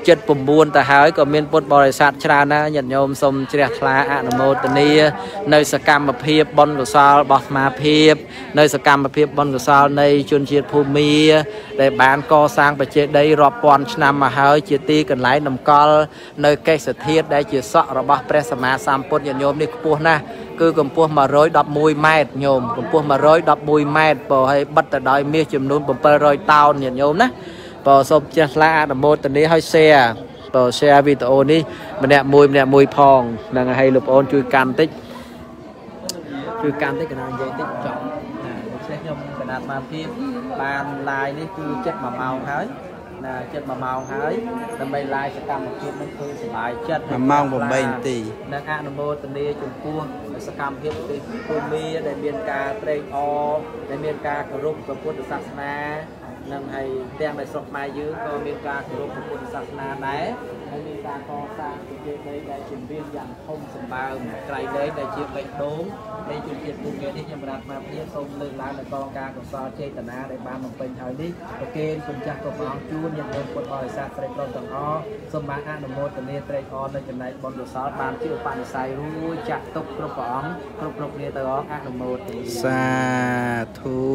ចិត្ត9ទៅហើយក៏មានពុទ្ធបរិស័ទច្រើនណាស់ញាតិញោមសូមជ្រះថ្លាអនុមោទនានៅសកម្មភាពបុណ្យកុសលរបស់ស្មាភាពនៅសកម្មភាពបុណ្យកុសលនៃជនជាតិភូមាដែលបានកសាងបច្ចេកដីរាប់ពាន់ឆ្នាំមកហើយជាទីកន្លែងតម្កល់នៅកេសធាតុដែលជាសក់របស់ព្រះសម្មាសម្ពុទ្ធញាតិញោមនេះខ្ពស់ណាស់គឺកម្ពស់111ម៉ែត្រញោមកម្ពស់111ម៉ែត្របើឲ្យបិទទៅដោយមាសចំនួន700តោនញាតិញោមណា បើសូមចេះថ្លាអនុមោទនាឲ្យ share បើ share វីដេអូនេះម្នាក់មួយម្នាក់មួយផងហ្នឹងហើយលោកប្អូនជួយកាន់តិចជួយកាន់តិចកណានិយាយតិចចប់ណាដូច្នេះខ្ញុំកណាត់បានភាពបាន live នេះគឺចិត្ត1ម៉ោងហើយណាចិត្ត1ម៉ោងហើយដើម្បី live សកម្មភាពនឹងធ្វើសុបាយចិត្ត1ម៉ោង8នាទីនិងអនុមោទនាចំពោះសកម្មភាពពីភូមិដែលមានការត្រេកអរដែលមានការគោរពព្រះពុទ្ធសាសនា នឹងហើយទាំងในស្រុកខ្មែរយើងក៏មានការគោរពពុទ្ធសាសនាដែរហើយមានការកសាងប្រទេសដីដែលជំរាបយ៉ាងធំសម្បើមក្រៃលែងដែលជាបេះដូងនៃជនជាតិភូមិនេះខ្ញុំរាប់មកទៀតសូមលើកឡើងនៅកងការកុសលចេតនាដែលបានបំពេញហើយនេះប្រគេនគុណចាស់គ្រប់អង្គជួនញាតិញោមពុទ្ធបរិស័ទស្រីប្រុសទាំងអស់សូមបានអនុមោទនាត្រេកអរនៅចំណែកបុណ្យកុសលបានជាឧបនិស្ស័យរួចចាក់ទុកគ្រប់ព្រះអង្គគ្រប់គ្រប់គ្នាទៅអរអនុមោទនាសាធុ